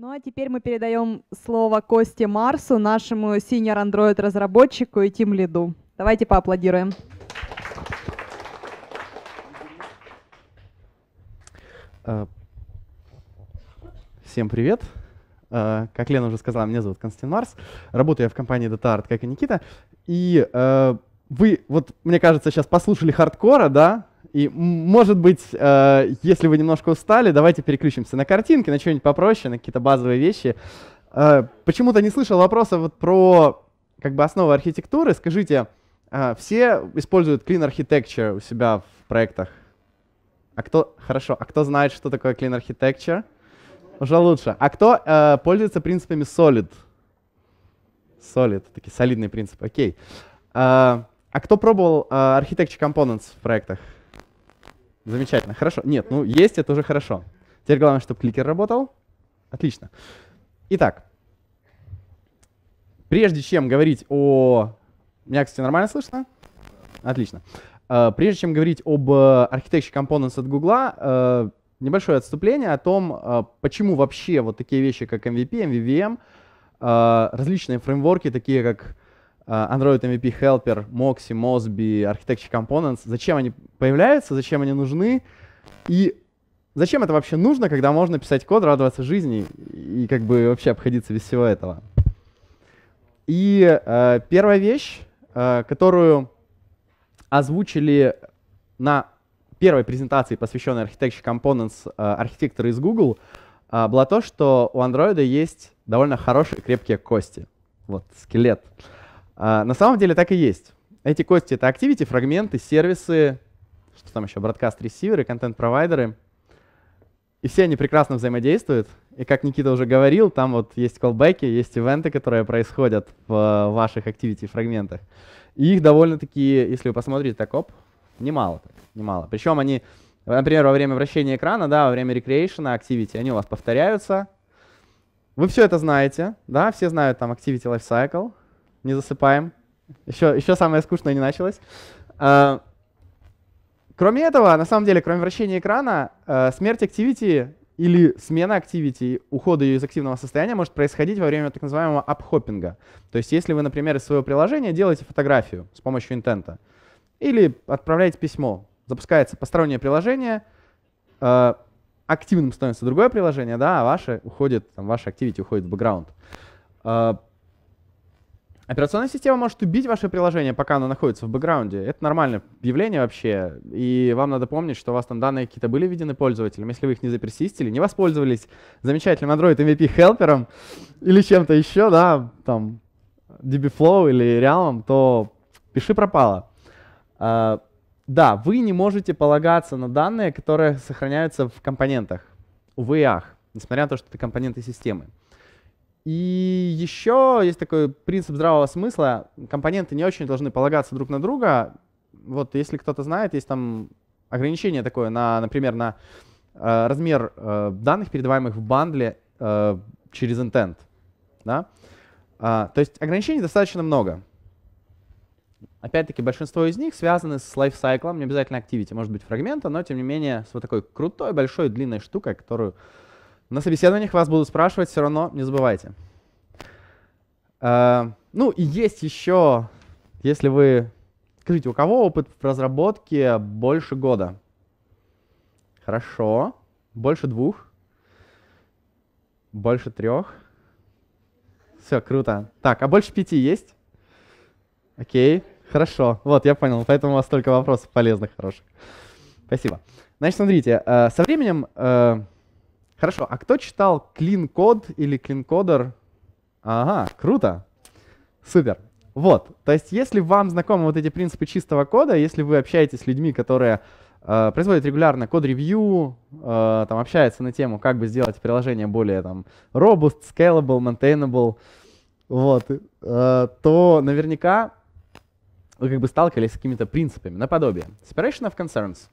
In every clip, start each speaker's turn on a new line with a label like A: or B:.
A: Ну а теперь мы передаем слово Косте Марсу, нашему senior Android разработчику и тим лиду. Давайте поаплодируем.
B: Э, всем привет. Э, как Лена уже сказала, меня зовут Константин Марс. Работаю я в компании DataArt, как и Никита. И э, вы, вот мне кажется, сейчас послушали хардкора, да? И, может быть, если вы немножко устали, давайте переключимся на картинки, на что-нибудь попроще, на какие-то базовые вещи. Почему-то не слышал вопроса вот про как бы основы архитектуры. Скажите, все используют Clean Architecture у себя в проектах? А кто, хорошо, а кто знает, что такое Clean Architecture? Уже лучше. А кто э, пользуется принципами Solid? Solid, такие солидные принципы, окей. А, а кто пробовал э, Architecture Components в проектах? Замечательно, хорошо. Нет, ну есть, это уже хорошо. Теперь главное, чтобы кликер работал. Отлично. Итак, прежде чем говорить о... Меня, кстати, нормально слышно? Отлично. Uh, прежде чем говорить об Architecture Components от Google, uh, небольшое отступление о том, почему вообще вот такие вещи, как MVP, MVVM, различные фреймворки, такие как Android MVP Helper, Moxie, Mosby, Architecture Components, зачем они появляются, зачем они нужны, и зачем это вообще нужно, когда можно писать код, радоваться жизни и как бы вообще обходиться без всего этого. И э, первая вещь, э, которую озвучили на первой презентации, посвященной Architecture Components э, архитектора из Google, э, было то, что у Android есть довольно хорошие крепкие кости. Вот, скелет. Э, на самом деле так и есть. Эти кости — это activity, фрагменты, сервисы, что там еще, бродкаст-ресиверы, контент-провайдеры. И все они прекрасно взаимодействуют. И как Никита уже говорил, там вот есть колбеки, есть ивенты, которые происходят в ваших activity-фрагментах. И их довольно-таки, если вы посмотрите, так, оп, немало. Так немало. Причем они, например, во время вращения экрана, да, во время recreation, activity, они у вас повторяются. Вы все это знаете, да, все знают там activity lifecycle, не засыпаем. Еще, еще самое скучное не началось. Uh, кроме этого, на самом деле, кроме вращения экрана, uh, смерть activity или смена activity, ухода ее из активного состояния может происходить во время так называемого апхоппинга. То есть если вы, например, из своего приложения делаете фотографию с помощью интента, или отправляете письмо, запускается постороннее приложение, э, активным становится другое приложение, да, а ваше уходит, там, ваше activity уходит в бэкграунд. Операционная система может убить ваше приложение, пока оно находится в бэкграунде. Это нормальное явление вообще, и вам надо помнить, что у вас там данные какие-то были введены пользователям. Если вы их не заперсистили, не воспользовались замечательным Android MVP хелпером или чем-то еще, да, там, DBFlow или Realm, то пиши пропало. Uh, да, вы не можете полагаться на данные, которые сохраняются в компонентах, в ах, несмотря на то, что это компоненты системы. И еще есть такой принцип здравого смысла. Компоненты не очень должны полагаться друг на друга. Вот если кто-то знает, есть там ограничение такое, на, например, на э, размер э, данных, передаваемых в бандле э, через intent. Да? А, то есть ограничений достаточно много. Опять-таки, большинство из них связаны с лайфсайклом, не обязательно activity, может быть фрагмента, но тем не менее с вот такой крутой, большой, длинной штукой, которую на собеседованиях вас будут спрашивать, все равно не забывайте. Uh, ну и есть еще, если вы... Скажите, у кого опыт в разработке больше года? Хорошо. Больше двух? Больше трех? Все, круто. Так, а больше пяти есть? Окей. Хорошо, вот, я понял, поэтому у вас столько вопросов полезных, хороших. Спасибо. Значит, смотрите, э, со временем... Э, хорошо, а кто читал Clean Code или Clean Coder? Ага, круто. Супер. Вот, то есть если вам знакомы вот эти принципы чистого кода, если вы общаетесь с людьми, которые э, производят регулярно код-ревью, э, там общаются на тему, как бы сделать приложение более там robust, scalable, maintainable, вот, э, то наверняка вы как бы сталкивались с какими-то принципами, наподобие. Separation of concerns.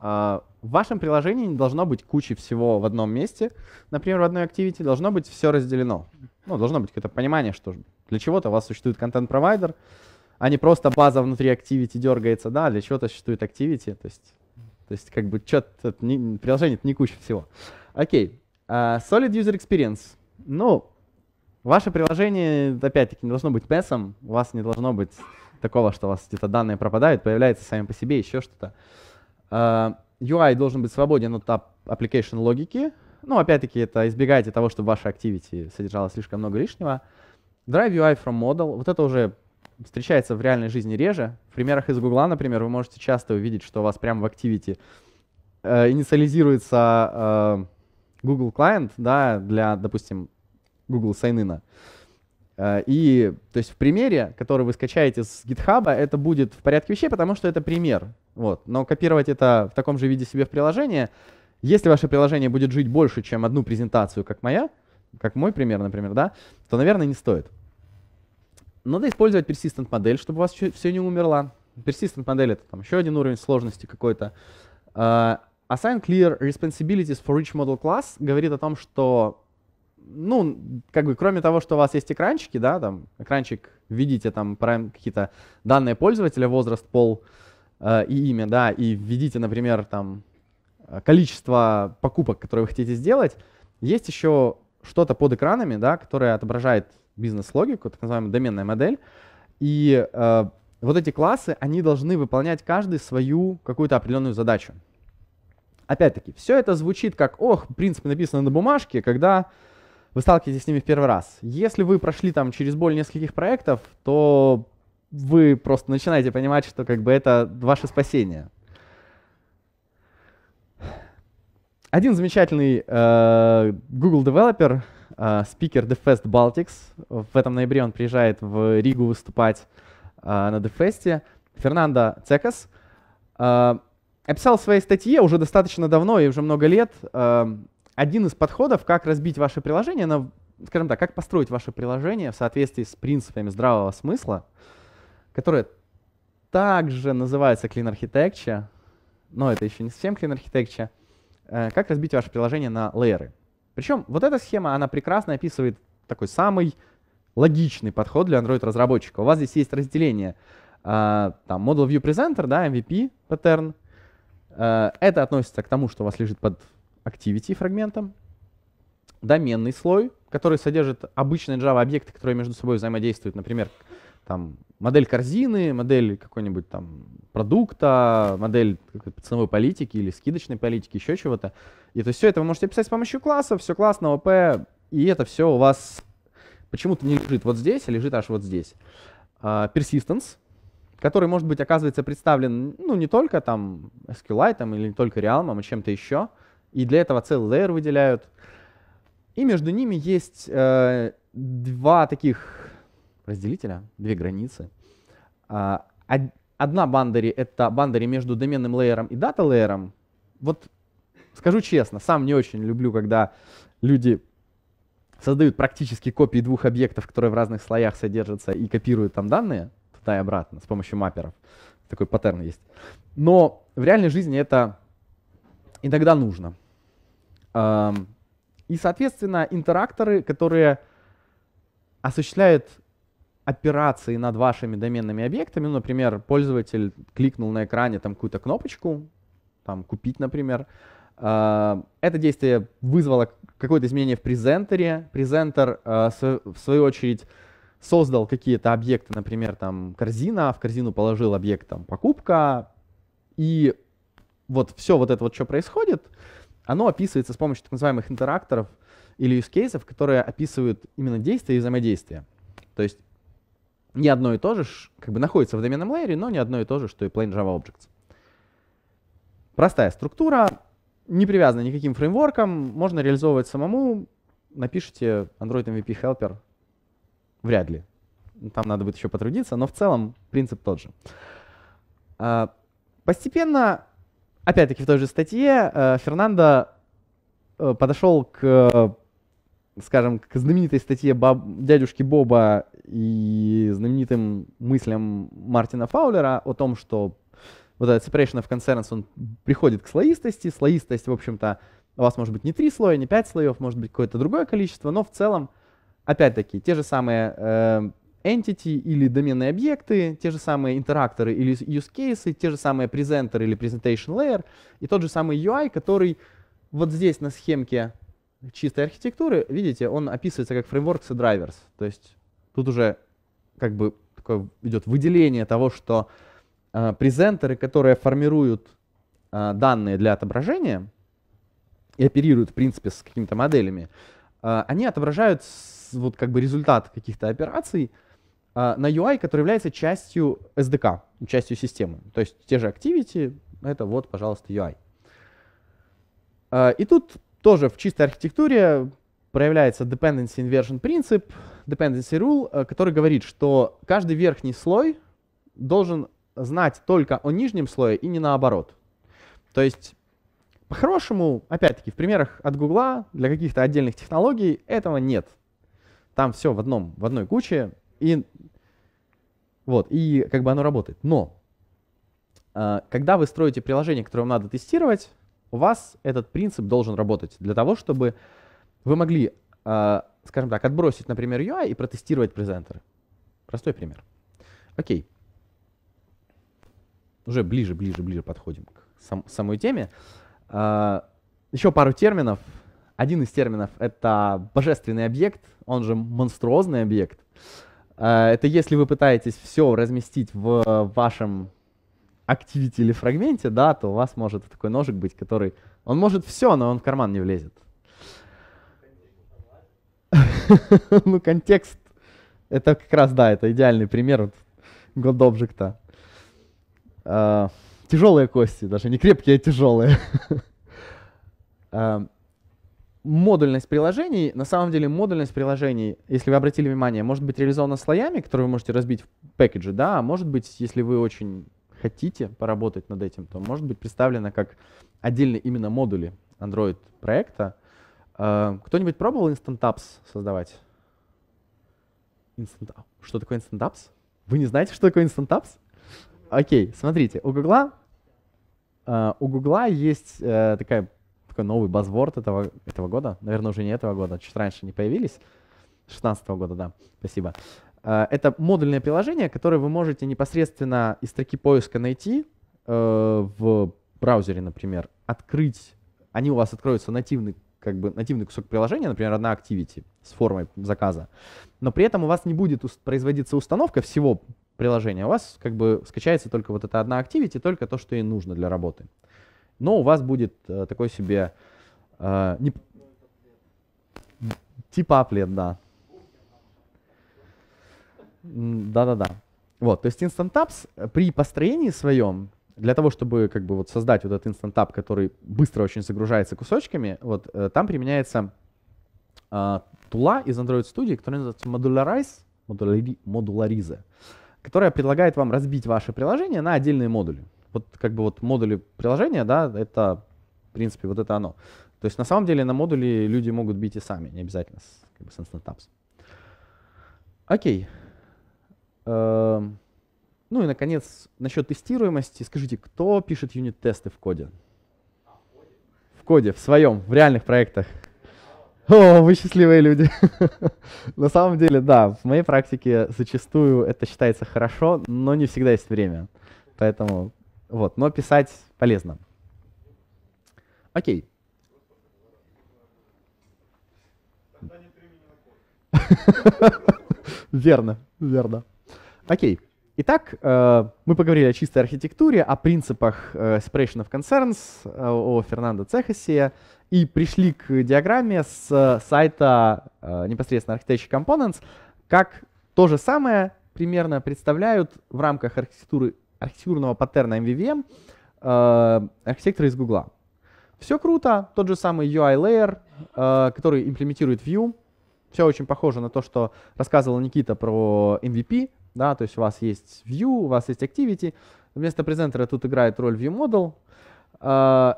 B: Uh, в вашем приложении не должно быть кучи всего в одном месте. Например, в одной activity должно быть все разделено. Ну, должно быть какое-то понимание, что для чего-то у вас существует контент-провайдер, а не просто база внутри activity дергается, да, для чего-то существует activity. То есть, то есть как бы что-то, приложение не куча всего. Окей. А, Solid User Experience. Ну, ваше приложение, опять-таки, не должно быть мессом, у вас не должно быть такого, что у вас где-то данные пропадают, появляются сами по себе, еще что-то. Uh, UI должен быть свободен от application логики. Ну, опять-таки, это избегайте того, чтобы ваша activity содержала слишком много лишнего. Drive UI from model. Вот это уже встречается в реальной жизни реже. В примерах из Гугла, например, вы можете часто увидеть, что у вас прямо в activity э, инициализируется э, Google Client, да, для, допустим, Google Sign-in. Э, и, то есть в примере, который вы скачаете с GitHub, это будет в порядке вещей, потому что это пример. Вот. Но копировать это в таком же виде себе в приложение, если ваше приложение будет жить больше, чем одну презентацию, как моя, как мой пример, например, да, то, наверное, не стоит. Надо использовать persistent модель, чтобы у вас все не умерло. Persistent модель — это там еще один уровень сложности какой-то. Uh, assign clear responsibilities for each model class говорит о том, что ну, как бы, кроме того, что у вас есть экранчики, да, там, экранчик, введите там какие-то данные пользователя, возраст, пол э, и имя, да, и введите, например, там, количество покупок, которые вы хотите сделать, есть еще что-то под экранами, да, которое отображает бизнес-логику, так называемая доменная модель. И э, вот эти классы, они должны выполнять каждый свою какую-то определенную задачу. Опять-таки, все это звучит как, ох, в принципе, написано на бумажке, когда вы сталкиваетесь с ними в первый раз. Если вы прошли там через боль нескольких проектов, то вы просто начинаете понимать, что как бы это ваше спасение. Один замечательный э, Google Developer uh, спикер DeFest Baltics. В этом ноябре он приезжает в Ригу выступать uh, на DeFest. Фернандо Цекас uh, описал в своей статье уже достаточно давно и уже много лет uh, один из подходов, как разбить ваше приложение на, скажем так, как построить ваше приложение в соответствии с принципами здравого смысла, которые также называются Clean Architecture, но это еще не совсем Clean Architecture, uh, как разбить ваше приложение на лейеры. Причем вот эта схема, она прекрасно описывает такой самый логичный подход для Android-разработчика. У вас здесь есть разделение Uh, там Model View Presenter, да, MVP паттерн. Uh, это относится к тому, что у вас лежит под Activity фрагментом. Доменный слой, который содержит обычные Java объекты, которые между собой взаимодействуют, например, там модель корзины, модель какой-нибудь там продукта, модель ценовой политики или скидочной политики, еще чего-то. И то есть все это вы можете писать с помощью класса, все классно, ОП, и это все у вас почему-то не лежит вот здесь, а лежит аж вот здесь. Uh, persistence, который может быть, оказывается, представлен ну, не только там SQLite или не только Realm, а чем-то еще. И для этого целый layer выделяют. И между ними есть э, два таких разделителя, две границы. Uh, одна бандари — это бандари между доменным лейером и дата лейером. Вот скажу честно, сам не очень люблю, когда люди создают практически копии двух объектов, которые в разных слоях содержатся, и копируют там данные туда и обратно с помощью мапперов. Такой паттерн есть. Но в реальной жизни это иногда нужно. И, соответственно, интеракторы, которые осуществляют операции над вашими доменными объектами, ну, например, пользователь кликнул на экране там какую-то кнопочку, там купить, например, а, это действие вызвало какое-то изменение в презентере. Презентер, а, в свою очередь, создал какие-то объекты, например, там корзина, в корзину положил объект там покупка, и вот все вот это вот, что происходит, оно описывается с помощью так называемых интеракторов или use cases, которые описывают именно действия и взаимодействия. То есть не одно и то же, как бы находится в доменном лейере, но не одно и то же, что и plain Java Objects. Простая структура, не привязана никаким фреймворкам, можно реализовывать самому. Напишите Android MVP Helper, вряд ли. Там надо будет еще потрудиться, но в целом принцип тот же. А, постепенно, опять-таки в той же статье, э, Фернандо э, подошел к скажем, к знаменитой статье Боб, дядюшки Боба и знаменитым мыслям Мартина Фаулера о том, что вот этот separation of concerns, он приходит к слоистости. Слоистость, в общем-то, у вас может быть не три слоя, не пять слоев, может быть какое-то другое количество, но в целом, опять-таки, те же самые э, entity или доменные объекты, те же самые интеракторы или use cases, те же самые презентеры или presentation layer и тот же самый UI, который вот здесь на схемке чистой архитектуры, видите, он описывается как frameworks и drivers. То есть тут уже как бы такое идет выделение того, что э, презентеры, которые формируют э, данные для отображения и оперируют, в принципе, с какими-то моделями, э, они отображают с, вот как бы результат каких-то операций э, на UI, который является частью SDK, частью системы. То есть те же activity, это вот, пожалуйста, UI. Э, и тут тоже в чистой архитектуре проявляется dependency inversion принцип, dependency rule, э, который говорит, что каждый верхний слой должен знать только о нижнем слое и не наоборот. То есть, по-хорошему, опять-таки, в примерах от Гугла для каких-то отдельных технологий этого нет. Там все в, одном, в одной куче, и, вот, и как бы оно работает. Но, э, когда вы строите приложение, которое вам надо тестировать, у вас этот принцип должен работать для того, чтобы вы могли, э, скажем так, отбросить, например, UI и протестировать презентеры. Простой пример. Окей. Уже ближе, ближе, ближе подходим к сам, самой теме. Э, еще пару терминов. Один из терминов — это божественный объект, он же монструозный объект. Э, это если вы пытаетесь все разместить в вашем activity или фрагменте, да, то у вас может такой ножик быть, который... Он может все, но он в карман не влезет. ну, контекст, это как раз, да, это идеальный пример вот, God Object. Uh, тяжелые кости, даже не крепкие, а тяжелые. uh, модульность приложений, на самом деле модульность приложений, если вы обратили внимание, может быть реализована слоями, которые вы можете разбить в пэкэджи, да, а может быть, если вы очень хотите поработать над этим, то может быть представлено как отдельные именно модули Android проекта. Uh, кто-нибудь пробовал Instant Apps создавать? Instant... Что такое Instant Apps? Вы не знаете, что такое Instant Apps? Окей, смотрите, у Гугла uh, у Гугла есть uh, такая, такой новый базворд этого, этого года, наверное, уже не этого года, чуть раньше не появились, 16 года, да, спасибо. Э, это модульное приложение, которое вы можете непосредственно из строки поиска найти э, в браузере, например, открыть, они у вас откроются нативный как бы нативный кусок приложения, например, одна activity с формой заказа, но при этом у вас не будет производиться установка всего приложения, у вас как бы скачается только вот эта одна activity, только то, что ей нужно для работы. Но у вас будет э, такой себе э, не... типа аплет, да, да-да-да. Вот, то есть Instant Apps при построении своем, для того, чтобы как бы вот создать вот этот App, который быстро очень загружается кусочками, вот э, там применяется э, тула из Android Studio, которая называется Modularize, Modulari, Modularize, которая предлагает вам разбить ваше приложение на отдельные модули. Вот как бы вот модули приложения, да, это в принципе вот это оно. То есть на самом деле на модули люди могут бить и сами, не обязательно с, как бы, с Instant Apps. Окей. Эм, ну и, наконец, насчет тестируемости. Скажите, кто пишет юнит-тесты в коде? В коде, в своем, в реальных проектах. О, вы счастливые люди. На самом деле, да, в моей практике зачастую это считается хорошо, но не всегда есть время. Поэтому, вот, но писать полезно. Окей. Верно, верно. Окей. Итак, э, мы поговорили о чистой архитектуре, о принципах э, separation of concerns, э, о Фернандо Цехасе и пришли к диаграмме с сайта непосредственно Architecture Components, как то же самое примерно представляют в рамках архитектуры, архитектурного паттерна MVVM архитекторы из Гугла. Все круто, тот же самый UI layer, который имплементирует View, все очень похоже на то, что рассказывал Никита про MVP, да, то есть у вас есть view, у вас есть activity, вместо презентера тут играет роль viewModel, uh,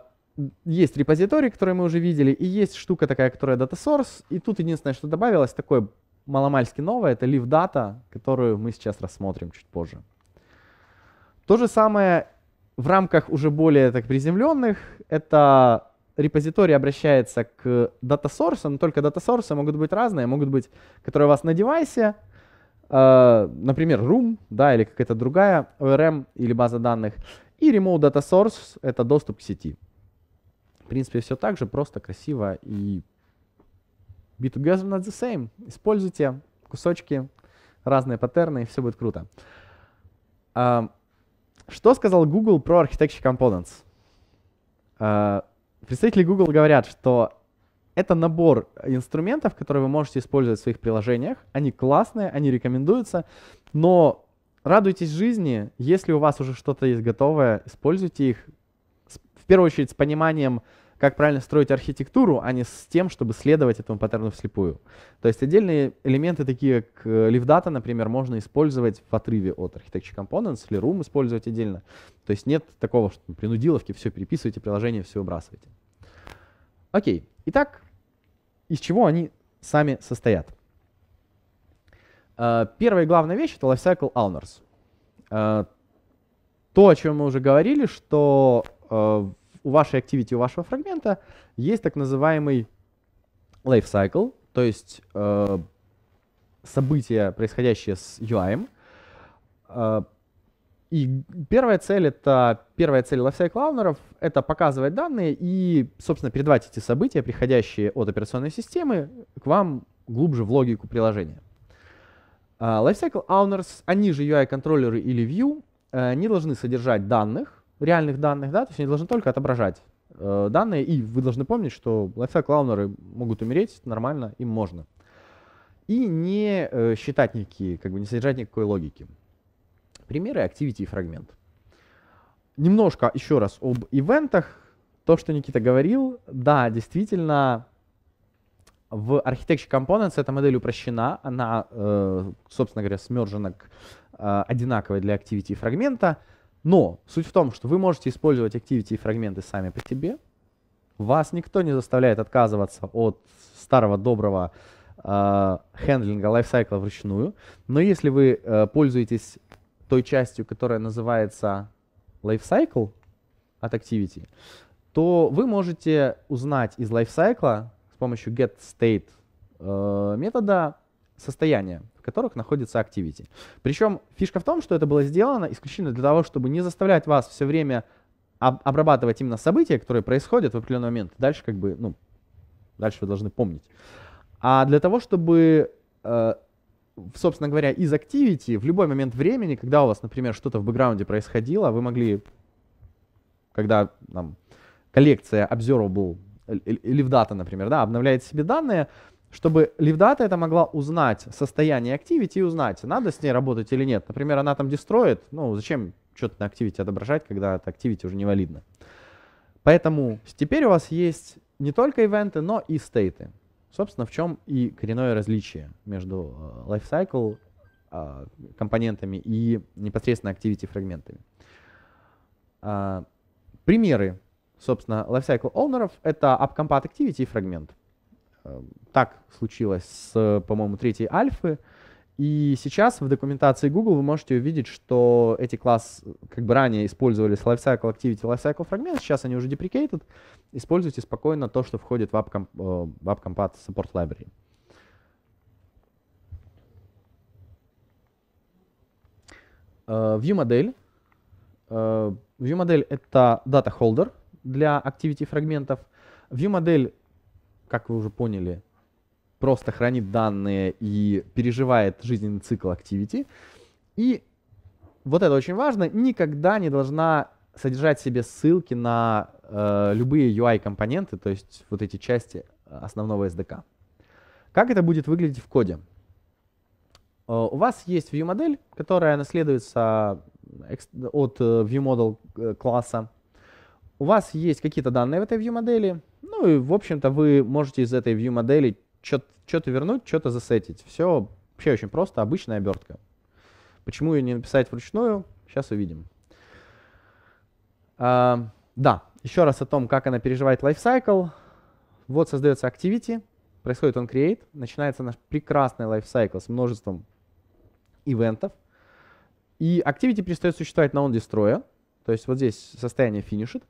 B: есть репозиторий, который мы уже видели, и есть штука такая, которая data source, и тут единственное, что добавилось, такое маломальски новое, это live data, которую мы сейчас рассмотрим чуть позже. То же самое в рамках уже более так приземленных, это репозиторий обращается к data source, но только data source могут быть разные, могут быть, которые у вас на девайсе, например, room, да, или какая-то другая ORM или база данных. И remote data source — это доступ к сети. В принципе, все так же, просто красиво и be together not the same. Используйте кусочки, разные паттерны, и все будет круто. А, что сказал Google про Architecture Components? А, представители Google говорят, что это набор инструментов, которые вы можете использовать в своих приложениях. Они классные, они рекомендуются, но радуйтесь жизни. Если у вас уже что-то есть готовое, используйте их в первую очередь с пониманием, как правильно строить архитектуру, а не с тем, чтобы следовать этому паттерну вслепую. То есть отдельные элементы, такие как LiveData, э, например, можно использовать в отрыве от Architecture Components или Room использовать отдельно. То есть нет такого, что при нудиловке все переписываете, приложение все выбрасываете. Окей, итак, из чего они сами состоят? Uh, первая главная вещь — это lifecycle owners. Uh, то, о чем мы уже говорили, что uh, у вашей activity, у вашего фрагмента есть так называемый lifecycle, то есть события, происходящие с UI. И первая цель это первая цель lifecycle owner это показывать данные и, собственно, передавать эти события, приходящие от операционной системы, к вам глубже в логику приложения. Lifecycle owners, они же UI-контроллеры или view, uh, не должны содержать данных, реальных данных, да, то есть они должны только отображать uh, данные, и вы должны помнить, что lifecycle owners могут умереть, нормально, им можно. И не э, считать никакие, как бы не содержать никакой логики. Примеры activity и фрагмент. Немножко еще раз об ивентах. То, что Никита говорил, да, действительно, в Architecture Components эта модель упрощена, она, э, собственно говоря, смержена к э, одинаковой для activity и фрагмента, но суть в том, что вы можете использовать activity и фрагменты сами по себе, вас никто не заставляет отказываться от старого доброго э, хендлинга лайфсайкла вручную, но если вы э, пользуетесь той частью, которая называется lifecycle от Activity, то вы можете узнать из lifecycle с помощью getState э, метода состояния, в которых находится Activity. Причем фишка в том, что это было сделано исключительно для того, чтобы не заставлять вас все время об обрабатывать именно события, которые происходят в определенный момент. Дальше как бы, ну, дальше вы должны помнить. А для того, чтобы э, собственно говоря, из Activity в любой момент времени, когда у вас, например, что-то в бэкграунде происходило, вы могли, когда там, коллекция observable, LiveData, например, да, обновляет себе данные, чтобы LiveData это могла узнать состояние Activity и узнать, надо с ней работать или нет. Например, она там дестроит, ну зачем что-то на Activity отображать, когда это Activity уже не валидно. Поэтому теперь у вас есть не только ивенты, но и стейты. Собственно, в чем и коренное различие между э, lifecycle а, компонентами и непосредственно activity фрагментами. А, примеры, собственно, lifecycle owner это AppCompat Activity и фрагмент. Э, так случилось с, по-моему, третьей альфы. И сейчас в документации Google вы можете увидеть, что эти классы как бы ранее использовались Lifecycle Activity, Lifecycle Fragment, сейчас они уже deprecated. Используйте спокойно то, что входит в AppCompat э, Support Library. Uh, view модель. Uh, view модель это data holder для activity фрагментов. View модель, как вы уже поняли, просто хранит данные и переживает жизненный цикл Activity. И вот это очень важно, никогда не должна содержать в себе ссылки на э, любые UI-компоненты, то есть вот эти части основного SDK. Как это будет выглядеть в коде? Э, у вас есть view-модель, которая наследуется от э, viewModel э, класса. У вас есть какие-то данные в этой view-модели, ну и, в общем-то, вы можете из этой view-модели что-то вернуть, что-то засетить. Все вообще очень просто, обычная обертка. Почему ее не написать вручную, сейчас увидим. А, да, еще раз о том, как она переживает lifecycle. Вот создается activity, происходит он create, начинается наш прекрасный lifecycle с множеством ивентов. И activity перестает существовать на onDestroy, то есть вот здесь состояние финишит.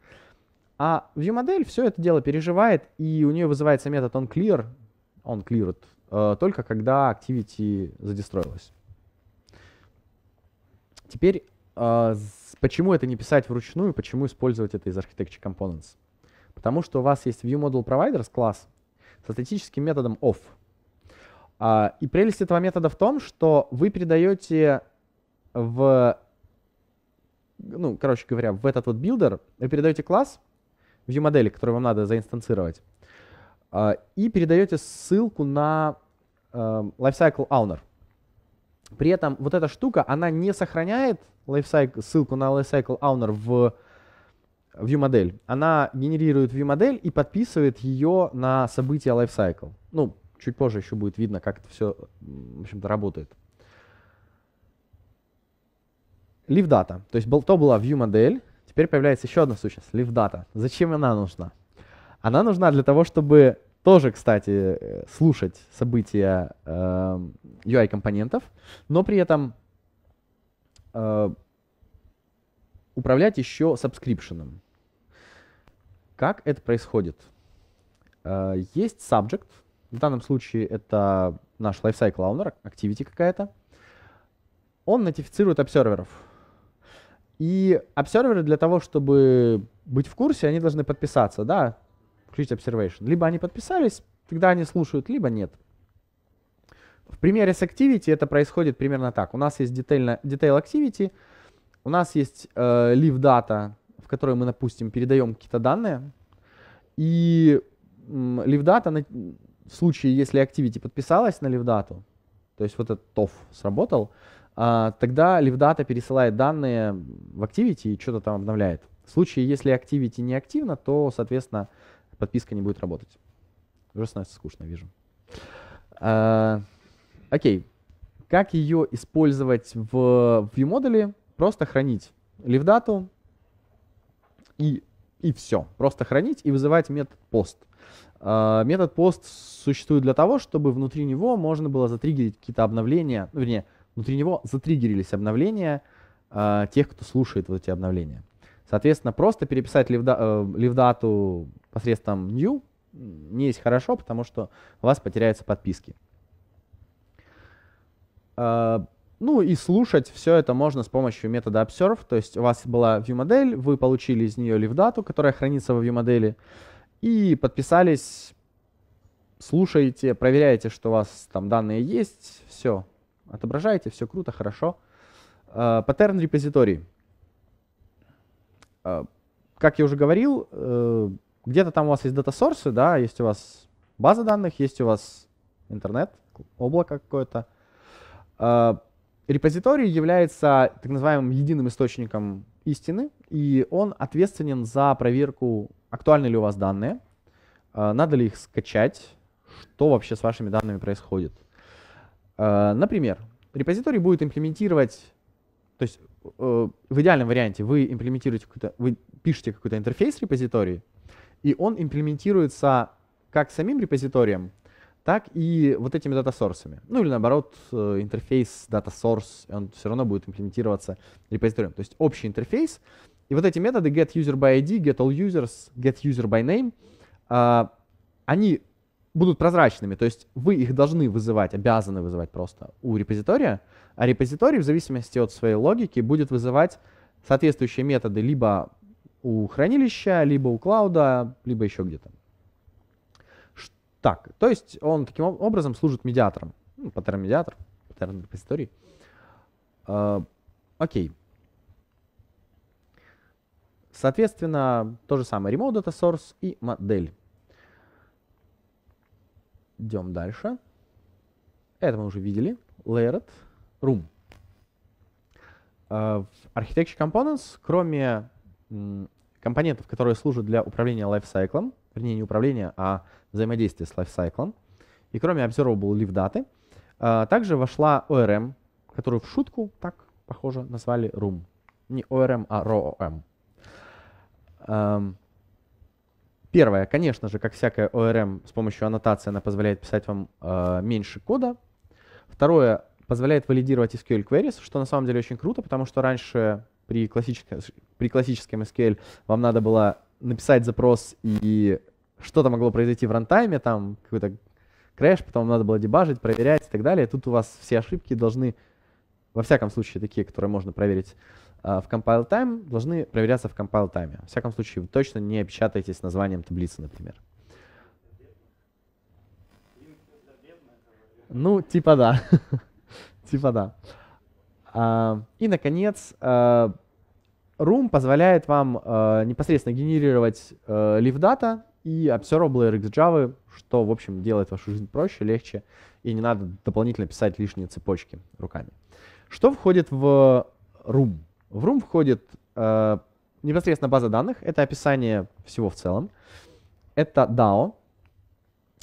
B: А ViewModel все это дело переживает, и у нее вызывается метод onClear, он cleared, э, только когда activity задестроилась. Теперь, э, почему это не писать вручную, почему использовать это из Architecture Components? Потому что у вас есть ViewModelProviders класс со статическим методом of. А, и прелесть этого метода в том, что вы передаете в, ну, короче говоря, в этот вот builder, вы передаете класс view модели, который вам надо заинстанцировать, и передаете ссылку на uh, lifecycle owner. При этом вот эта штука, она не сохраняет lifecycle, ссылку на lifecycle owner в view модель. Она генерирует view модель и подписывает ее на события lifecycle. Ну, чуть позже еще будет видно, как это все, в общем-то, работает. Leave data. То есть то была view модель, теперь появляется еще одна сущность, leave data. Зачем она нужна? Она нужна для того, чтобы тоже, кстати, э, слушать события э, UI-компонентов, но при этом э, управлять еще сабскрипшеном. Как это происходит? Э, есть subject, в данном случае это наш lifecycle owner, activity какая-то. Он нотифицирует обсерверов. И обсерверы для того, чтобы быть в курсе, они должны подписаться, да, включить observation. Либо они подписались, тогда они слушают, либо нет. В примере с Activity это происходит примерно так. У нас есть detail, detail Activity, у нас есть э, leave data, в которой мы, допустим, передаем какие-то данные, и э, leave data на, в случае, если Activity подписалась на leave data, то есть вот этот TOF сработал, э, тогда leave data пересылает данные в Activity и что-то там обновляет. В случае, если Activity не активно, то, соответственно, подписка не будет работать. Уже становится скучно, вижу. Э, окей. Как ее использовать в view-модуле? Просто хранить leave и, и все. Просто хранить и вызывать метод post. Uh, метод post существует для того, чтобы внутри него можно было затриггерить какие-то обновления, ну, вернее, внутри него затриггерились обновления uh, тех, кто слушает вот эти обновления. Соответственно, просто переписать ливдату uh, посредством new не есть хорошо, потому что у вас потеряются подписки. Uh, ну и слушать все это можно с помощью метода observe. То есть у вас была view-модель, вы получили из нее leave-дату, которая хранится во view-модели, и подписались, слушаете, проверяете, что у вас там данные есть, все, отображаете, все круто, хорошо. Паттерн uh, репозиторий. Uh, как я уже говорил, uh, где-то там у вас есть дата-сорсы, да, есть у вас база данных, есть у вас интернет, облако какое-то. Репозиторий является так называемым единым источником истины, и он ответственен за проверку, актуальны ли у вас данные, а, надо ли их скачать, что вообще с вашими данными происходит. А, например, репозиторий будет имплементировать, то есть э, в идеальном варианте вы имплементируете какой-то, вы пишете какой-то интерфейс репозитории, и он имплементируется как самим репозиторием, так и вот этими дата-сорсами. Ну или наоборот, э, интерфейс data-source, он все равно будет имплементироваться репозиторием. То есть общий интерфейс. И вот эти методы get user by ID, get all users, get user by name, а, они будут прозрачными, то есть вы их должны вызывать, обязаны вызывать просто у репозитория, а репозиторий в зависимости от своей логики будет вызывать соответствующие методы либо у хранилища, либо у клауда, либо еще где-то. Так, то есть он таким образом служит медиатором. Ну, паттерн-медиатор, паттерн-репозиторий. Uh, окей. Соответственно, то же самое remote data source и модель. Идем дальше. Это мы уже видели. Layered room. Uh, в Architecture Components, кроме компонентов, которые служат для управления лайфсайклом, вернее не управления, а взаимодействия с лайфсайклом. И кроме observable leave даты, а, также вошла ORM, которую в шутку так похоже назвали room. Не ORM, а ROM. Первое, конечно же, как всякая ORM, с помощью аннотации она позволяет писать вам э, меньше кода. Второе, позволяет валидировать SQL queries, что на самом деле очень круто, потому что раньше при, классическом, при классическом SQL вам надо было написать запрос, и что-то могло произойти в рантайме, там какой-то крэш, потом надо было дебажить, проверять и так далее. Тут у вас все ошибки должны, во всяком случае, такие, которые можно проверить uh, в compile time, должны проверяться в compile time. Во всяком случае, вы точно не опечатаетесь названием таблицы, например. Ну, типа да. типа да. И, наконец, а, Room позволяет вам а, непосредственно генерировать leaf data и observable RX Java, что, в общем, делает вашу жизнь проще, легче, и не надо дополнительно писать лишние цепочки руками. Что входит в Room? В Room входит непосредственно база данных, это описание всего в целом. Это DAO,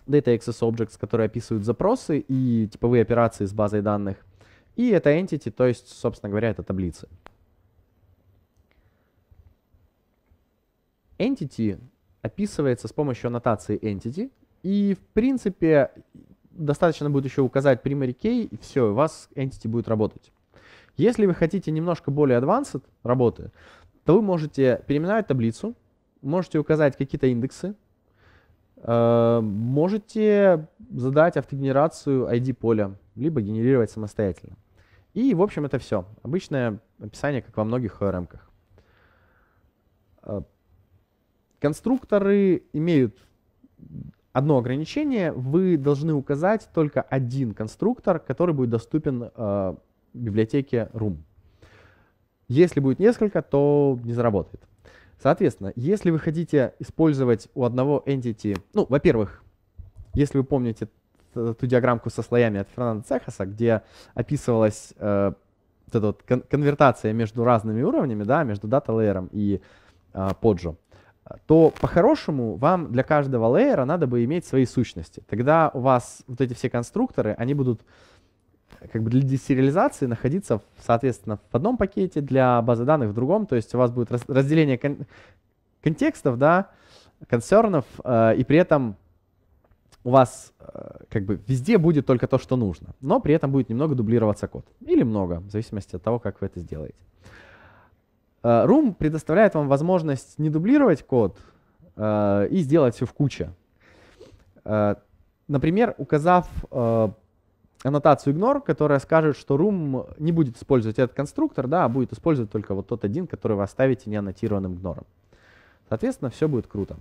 B: Data Access Objects, которые описывают запросы и типовые операции с базой данных. И это entity, то есть, собственно говоря, это таблицы. Entity описывается с помощью аннотации entity, и, в принципе, достаточно будет еще указать primary key, и все, у вас entity будет работать. Если вы хотите немножко более advanced работы, то вы можете переименовать таблицу, можете указать какие-то индексы, э, можете задать автогенерацию ID поля, либо генерировать самостоятельно. И, в общем, это все. Обычное описание, как во многих ORM. -ках. Э, конструкторы имеют одно ограничение. Вы должны указать только один конструктор, который будет доступен э, библиотеке Room. Если будет несколько, то не заработает. Соответственно, если вы хотите использовать у одного entity, ну, во-первых, если вы помните ту диаграммку со слоями от Фернандо Цехаса, где описывалась э, вот эта вот кон конвертация между разными уровнями, да, между дата лейером и э, поджо, то по-хорошему вам для каждого лейера надо бы иметь свои сущности. Тогда у вас вот эти все конструкторы, они будут как бы для десериализации находиться, соответственно, в одном пакете, для базы данных в другом. То есть у вас будет разделение кон контекстов, да, концернов, э, и при этом у вас э, как бы везде будет только то, что нужно, но при этом будет немного дублироваться код. Или много, в зависимости от того, как вы это сделаете. Э, Room предоставляет вам возможность не дублировать код э, и сделать все в куче. Э, например, указав аннотацию ignore, которая скажет, что room не будет использовать этот конструктор, да, а будет использовать только вот тот один, который вы оставите неаннотированным игнором. Соответственно, все будет круто.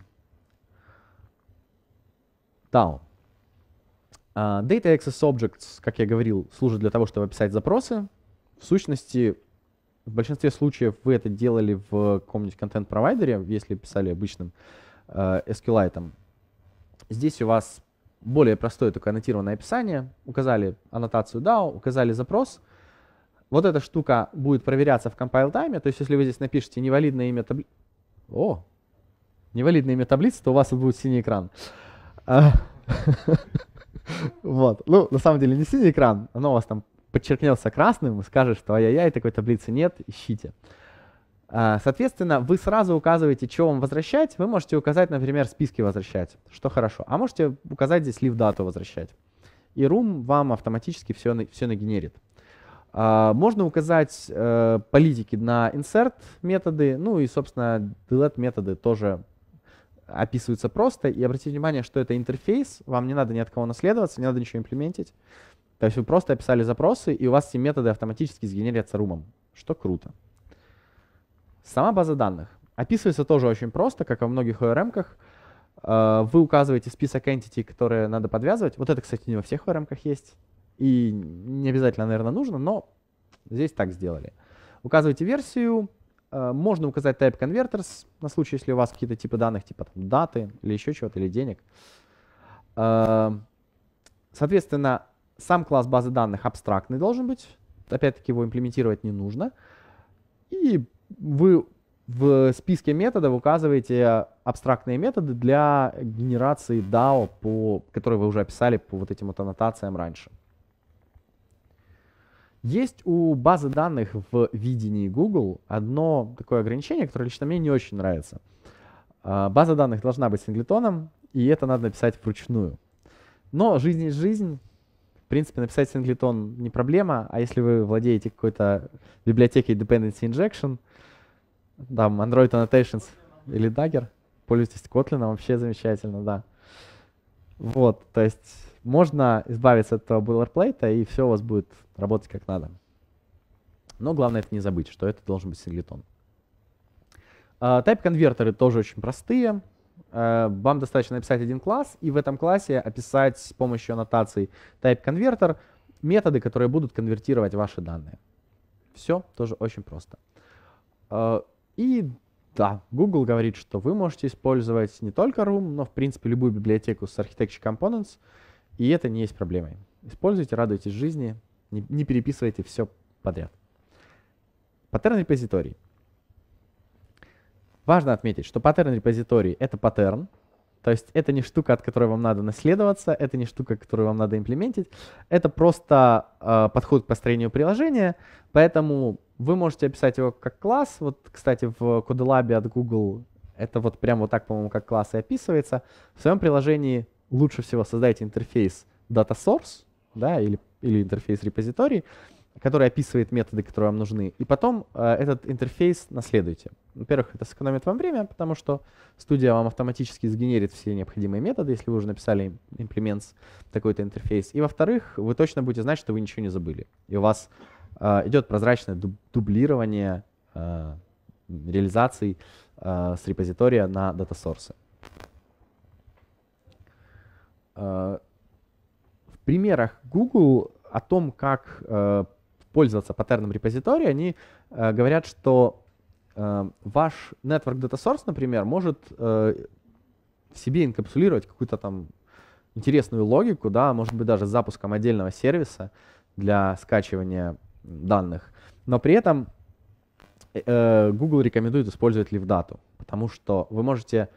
B: DAO. Uh, Data Access Objects, как я говорил, служит для того, чтобы описать запросы. В сущности, в большинстве случаев вы это делали в каком-нибудь контент-провайдере, если писали обычным uh, SQLite. Здесь у вас более простое только аннотированное описание, указали аннотацию DAO, указали запрос. Вот эта штука будет проверяться в compile тайме, то есть если вы здесь напишете невалидное имя таблицы, о, невалидное имя таблицы, то у вас будет синий экран. А, вот, ну, на самом деле не синий экран, оно у вас там подчеркнется красным скажет, что ай-яй-яй, такой таблицы нет, ищите. А, соответственно, вы сразу указываете, что вам возвращать. Вы можете указать, например, списки возвращать, что хорошо. А можете указать здесь leave дату возвращать. И Room вам автоматически все, все нагенерит. А, можно указать э, политики на insert методы, ну и, собственно, delete методы тоже описываются просто. И обратите внимание, что это интерфейс, вам не надо ни от кого наследоваться, не надо ничего имплементить. То есть вы просто описали запросы, и у вас эти методы автоматически сгенерятся румом, что круто. Сама база данных описывается тоже очень просто, как во многих ORM-ках. Э, вы указываете список entity, которые надо подвязывать. Вот это, кстати, не во всех ORM-ках есть. И не обязательно, наверное, нужно, но здесь так сделали. Указываете версию. Э, можно указать type converters на случай, если у вас какие-то типы данных, типа там, даты или еще чего-то, или денег. Э, соответственно, сам класс базы данных абстрактный должен быть. Опять-таки его имплементировать не нужно. И вы в списке методов указываете абстрактные методы для генерации DAO, по, которые вы уже описали по вот этим вот аннотациям раньше. Есть у базы данных в видении Google одно такое ограничение, которое лично мне не очень нравится. А, база данных должна быть синглетоном, и это надо написать вручную. Но жизнь есть жизнь. В принципе, написать синглетон не проблема, а если вы владеете какой-то библиотекой Dependency Injection, там Android Annotations или Dagger, пользуйтесь Kotlin, вообще замечательно, да. Вот, то есть можно избавиться от этого boilerplate, и все у вас будет работать как надо. Но главное это не забыть, что это должен быть синглетон. Uh, Type-конвертеры тоже очень простые. Э, вам достаточно написать один класс, и в этом классе описать с помощью аннотаций type-converter методы, которые будут конвертировать ваши данные. Все тоже очень просто. Э, и да, Google говорит, что вы можете использовать не только Room, но в принципе любую библиотеку с Architecture Components, и это не есть проблемой. Используйте, радуйтесь жизни, не, не переписывайте все подряд. Паттерн репозиторий. Важно отметить, что паттерн репозиторий — это паттерн, то есть это не штука, от которой вам надо наследоваться, это не штука, которую вам надо имплементить, это просто э, подход к построению приложения, поэтому вы можете описать его как класс. Вот, кстати, в CodeLab от Google это вот прямо вот так, по-моему, как класс и описывается. В своем приложении лучше всего создайте интерфейс data source, да, или, или интерфейс репозиторий, который описывает методы, которые вам нужны, и потом э, этот интерфейс наследуйте. Во-первых, это сэкономит вам время, потому что студия вам автоматически сгенерит все необходимые методы, если вы уже написали имплемент такой-то интерфейс. И во-вторых, вы точно будете знать, что вы ничего не забыли. И у вас э, идет прозрачное дуб дублирование э, реализаций э, с репозитория на дата source. Э, в примерах Google о том, как э, пользоваться паттерном репозитория, они э, говорят, что э, ваш Network Data Source, например, может э, в себе инкапсулировать какую-то там интересную логику, да, может быть даже с запуском отдельного сервиса для скачивания данных. Но при этом э, Google рекомендует использовать LiveData, потому что вы можете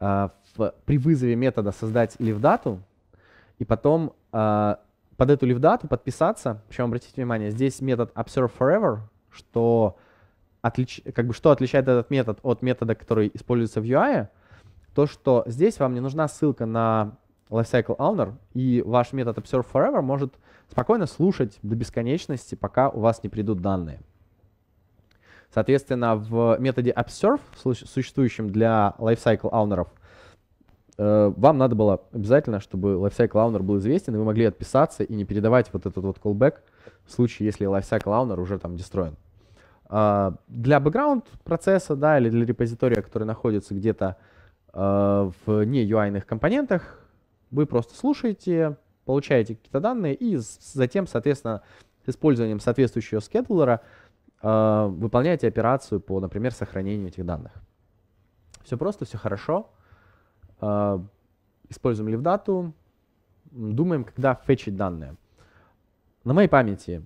B: э, в, при вызове метода создать LiveData и потом э, под эту лифдату подписаться. Причем обратите внимание, здесь метод observe forever, что, отлич... как бы, что отличает этот метод от метода, который используется в UI, то, что здесь вам не нужна ссылка на lifecycle owner, и ваш метод observe forever может спокойно слушать до бесконечности, пока у вас не придут данные. Соответственно, в методе observe, существующем для lifecycle owner, Э, вам надо было обязательно, чтобы lifecycle owner был известен, и вы могли отписаться и не передавать вот этот вот callback в случае, если lifecycle owner уже там дестроен. А, для background процесса, да, или для репозитория, который находится где-то э, в не UI компонентах, вы просто слушаете, получаете какие-то данные и затем, соответственно, с использованием соответствующего скедулера э, выполняете операцию по, например, сохранению этих данных. Все просто, все хорошо. А, используем левдату, думаем, когда фетчить данные. На моей памяти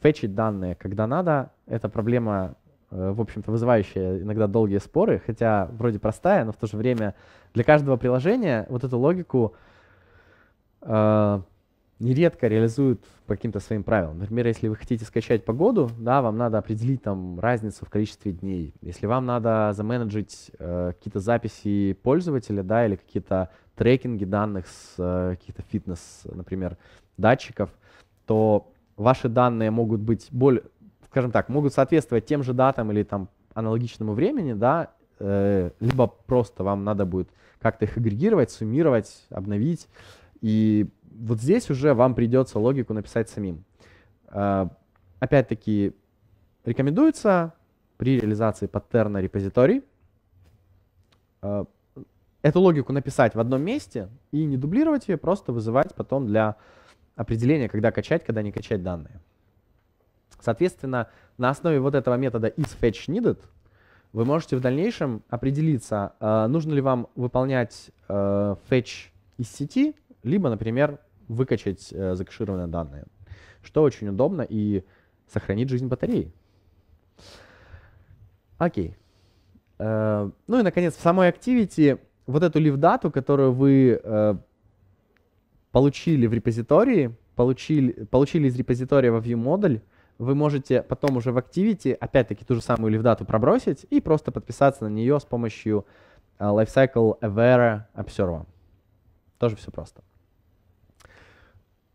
B: фетчить данные, когда надо, это проблема, э, в общем-то, вызывающая иногда долгие споры, хотя вроде простая, но в то же время для каждого приложения вот эту логику э, нередко реализуют по каким-то своим правилам. Например, если вы хотите скачать погоду, да, вам надо определить там разницу в количестве дней. Если вам надо заменеджить э, какие-то записи пользователя, да, или какие-то трекинги данных с э, каких-то фитнес, например, датчиков, то ваши данные могут быть более, скажем так, могут соответствовать тем же датам или там аналогичному времени, да, э, либо просто вам надо будет как-то их агрегировать, суммировать, обновить. И вот здесь уже вам придется логику написать самим. А, опять-таки, рекомендуется при реализации паттерна репозиторий а, эту логику написать в одном месте и не дублировать ее, просто вызывать потом для определения, когда качать, когда не качать данные. Соответственно, на основе вот этого метода isFetchNeeded вы можете в дальнейшем определиться, а, нужно ли вам выполнять fetch из сети либо, например, выкачать э, закэшированные данные, что очень удобно и сохранит жизнь батареи. Окей. Э, ну и, наконец, в самой Activity вот эту лив-дату, которую вы э, получили в репозитории, получили, получили из репозитория во ViewModel, вы можете потом уже в Activity опять-таки ту же самую лив-дату пробросить и просто подписаться на нее с помощью Lifecycle Aware Observer. Тоже все просто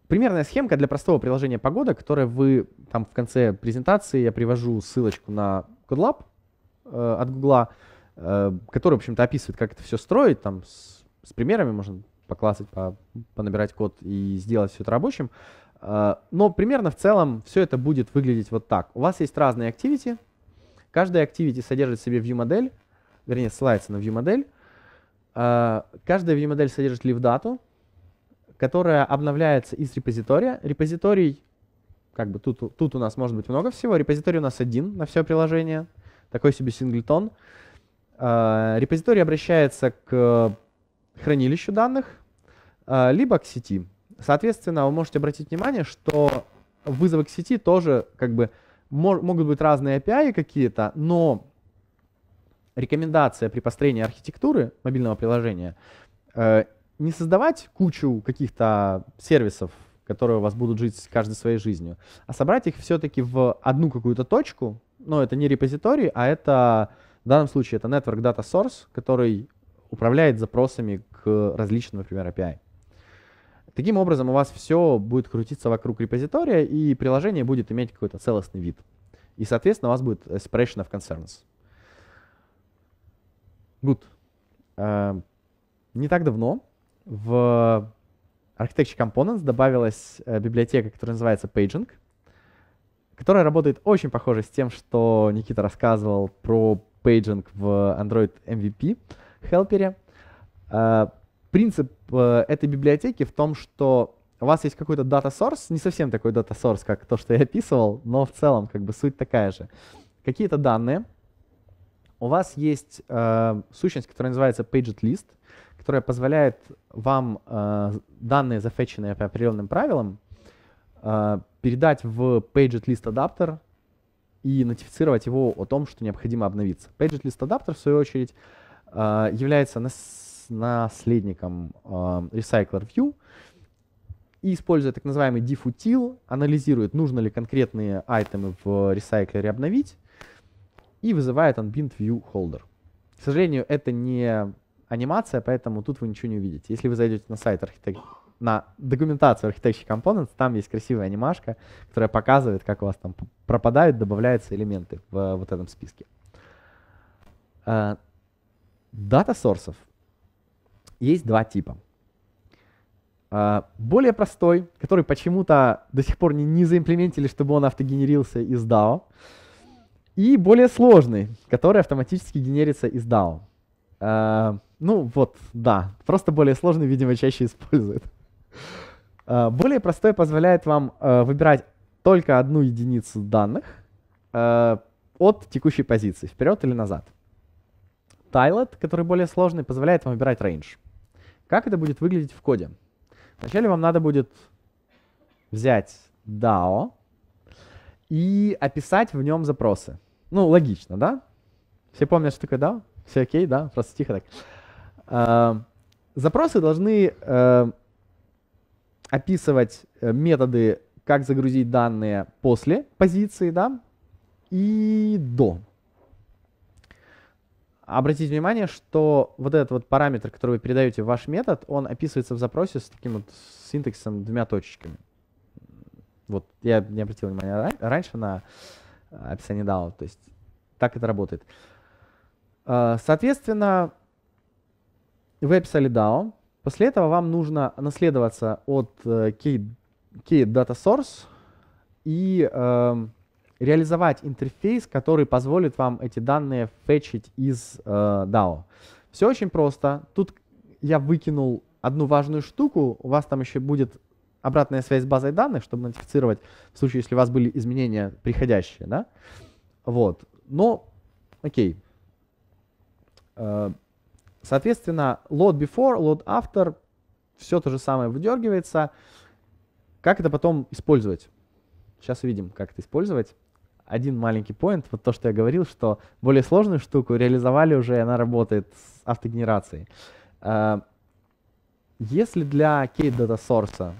B: примерная схемка для простого приложения погода, которое вы там в конце презентации я привожу ссылочку на CodeLab э, от Гугла, э, который, в общем-то, описывает, как это все строить, там с, с примерами можно поклассать, по, понабирать код и сделать все это рабочим. Э, но примерно в целом все это будет выглядеть вот так. У вас есть разные activity, каждая activity содержит в себе view-модель, вернее, ссылается на view-модель, Э, каждая view-модель содержит live-дату, которая обновляется из репозитория. Репозиторий, как бы тут, тут у нас может быть много всего. Репозиторий у нас один на все приложение, такой себе синглтон. Э, репозиторий обращается к хранилищу данных, э, либо к сети. Соответственно, вы можете обратить внимание, что вызовы к сети тоже как бы могут быть разные API какие-то, но рекомендация при построении архитектуры мобильного приложения э, не создавать кучу каких-то сервисов, которые у вас будут жить каждой своей жизнью, а собрать их все-таки в одну какую-то точку. Но это не репозиторий, а это в данном случае это Network Data Source, который управляет запросами к различным, например, API. Таким образом, у вас все будет крутиться вокруг репозитория, и приложение будет иметь какой-то целостный вид. И, соответственно, у вас будет separation of concerns. Good. Uh, не так давно в Architecture Components добавилась uh, библиотека, которая называется Paging, которая работает очень похоже с тем, что Никита рассказывал про Paging в Android MVP Helper. Uh, принцип э, этой библиотеки в том, что у вас есть какой-то data source, не совсем такой data source, как то, что я описывал, но в целом как бы суть такая же. Какие-то данные, у вас есть э, сущность, которая называется paget list, которая позволяет вам э, данные, зафетченные по определенным правилам, э, передать в paget list адаптер и нотифицировать его о том, что необходимо обновиться. Paget list адаптер, в свою очередь, э, является нас наследником э, Recycler View и, используя так называемый diff анализирует, нужно ли конкретные айтемы в ресайклере обновить, и вызывает unbind view holder. К сожалению, это не анимация, поэтому тут вы ничего не увидите. Если вы зайдете на сайт архитек... на документацию Architecture Components, там есть красивая анимашка, которая показывает, как у вас там пропадают, добавляются элементы в вот этом списке. Дата uh, sources есть два типа. А, более простой, который почему-то до сих пор не, не заимплементили, чтобы он автогенерился из DAO. И более сложный, который автоматически генерится из DAO. Ну вот, да, просто более сложный, видимо, чаще используют. А, более простой позволяет вам выбирать только одну единицу данных от текущей позиции, вперед или назад. Tilet, который более сложный, позволяет вам выбирать range. Как это будет выглядеть в коде? Вначале вам надо будет взять DAO и описать в нем запросы. Ну, логично, да? Все помнят, что такое DAO? Все окей, да? Просто тихо так. Uh, запросы должны uh, описывать э, методы, как загрузить данные после позиции, да, и до. Обратите внимание, что вот этот вот параметр, который вы передаете в ваш метод, он описывается в запросе с таким вот синтаксисом двумя точечками. Вот я не обратил внимания раньше на э, описание DAO, то есть так это работает. Э, соответственно, вы описали DAO, после этого вам нужно наследоваться от э, key, key data source и эм, реализовать интерфейс, который позволит вам эти данные фетчить из э, DAO. Все очень просто. Тут я выкинул одну важную штуку. У вас там еще будет обратная связь с базой данных, чтобы нотифицировать в случае, если у вас были изменения приходящие. Да? Вот. Но, окей. Э, соответственно, load before, load after, все то же самое выдергивается. Как это потом использовать? Сейчас увидим, как это использовать один маленький поинт, вот то, что я говорил, что более сложную штуку реализовали уже, и она работает с автогенерацией. А, если для Kate Data Source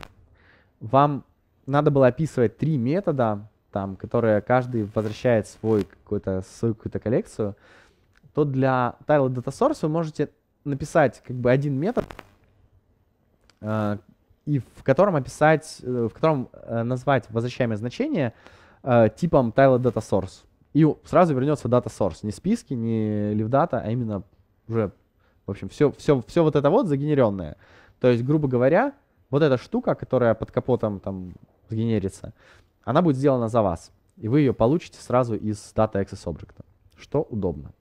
B: вам надо было описывать три метода, там, которые каждый возвращает свой какой-то, свою какую-то коллекцию, то для Tile Data Source вы можете написать как бы один метод, э, и в котором описать, э, в котором э, назвать возвращаемое значение, типом Tile Data Source. И сразу вернется Data Source. Не списки, не LiveData, а именно уже, в общем, все, все, все вот это вот загенеренное. То есть, грубо говоря, вот эта штука, которая под капотом там сгенерится, она будет сделана за вас. И вы ее получите сразу из Data Access Object, что удобно.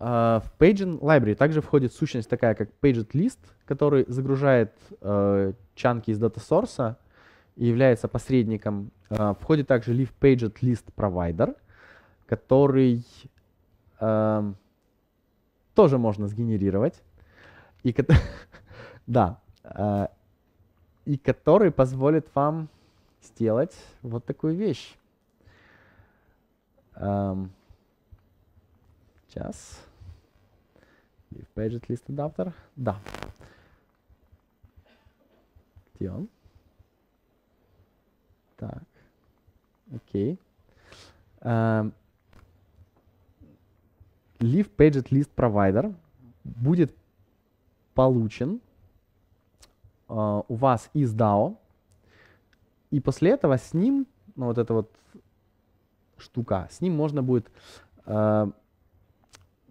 B: А, в Paging Library также входит сущность такая, как Paged List, который загружает э, чанки из дата source и является посредником. Э, входит также Leaf Paged List Provider, который э, тоже можно сгенерировать. И, да, э, и который позволит вам сделать вот такую вещь. Эм, сейчас. Leave Paget List Adapter. Да. Где он? Так. Окей. Um, Leave Paget List Provider будет получен uh, у вас из DAO, и после этого с ним, ну вот эта вот штука, с ним можно будет uh,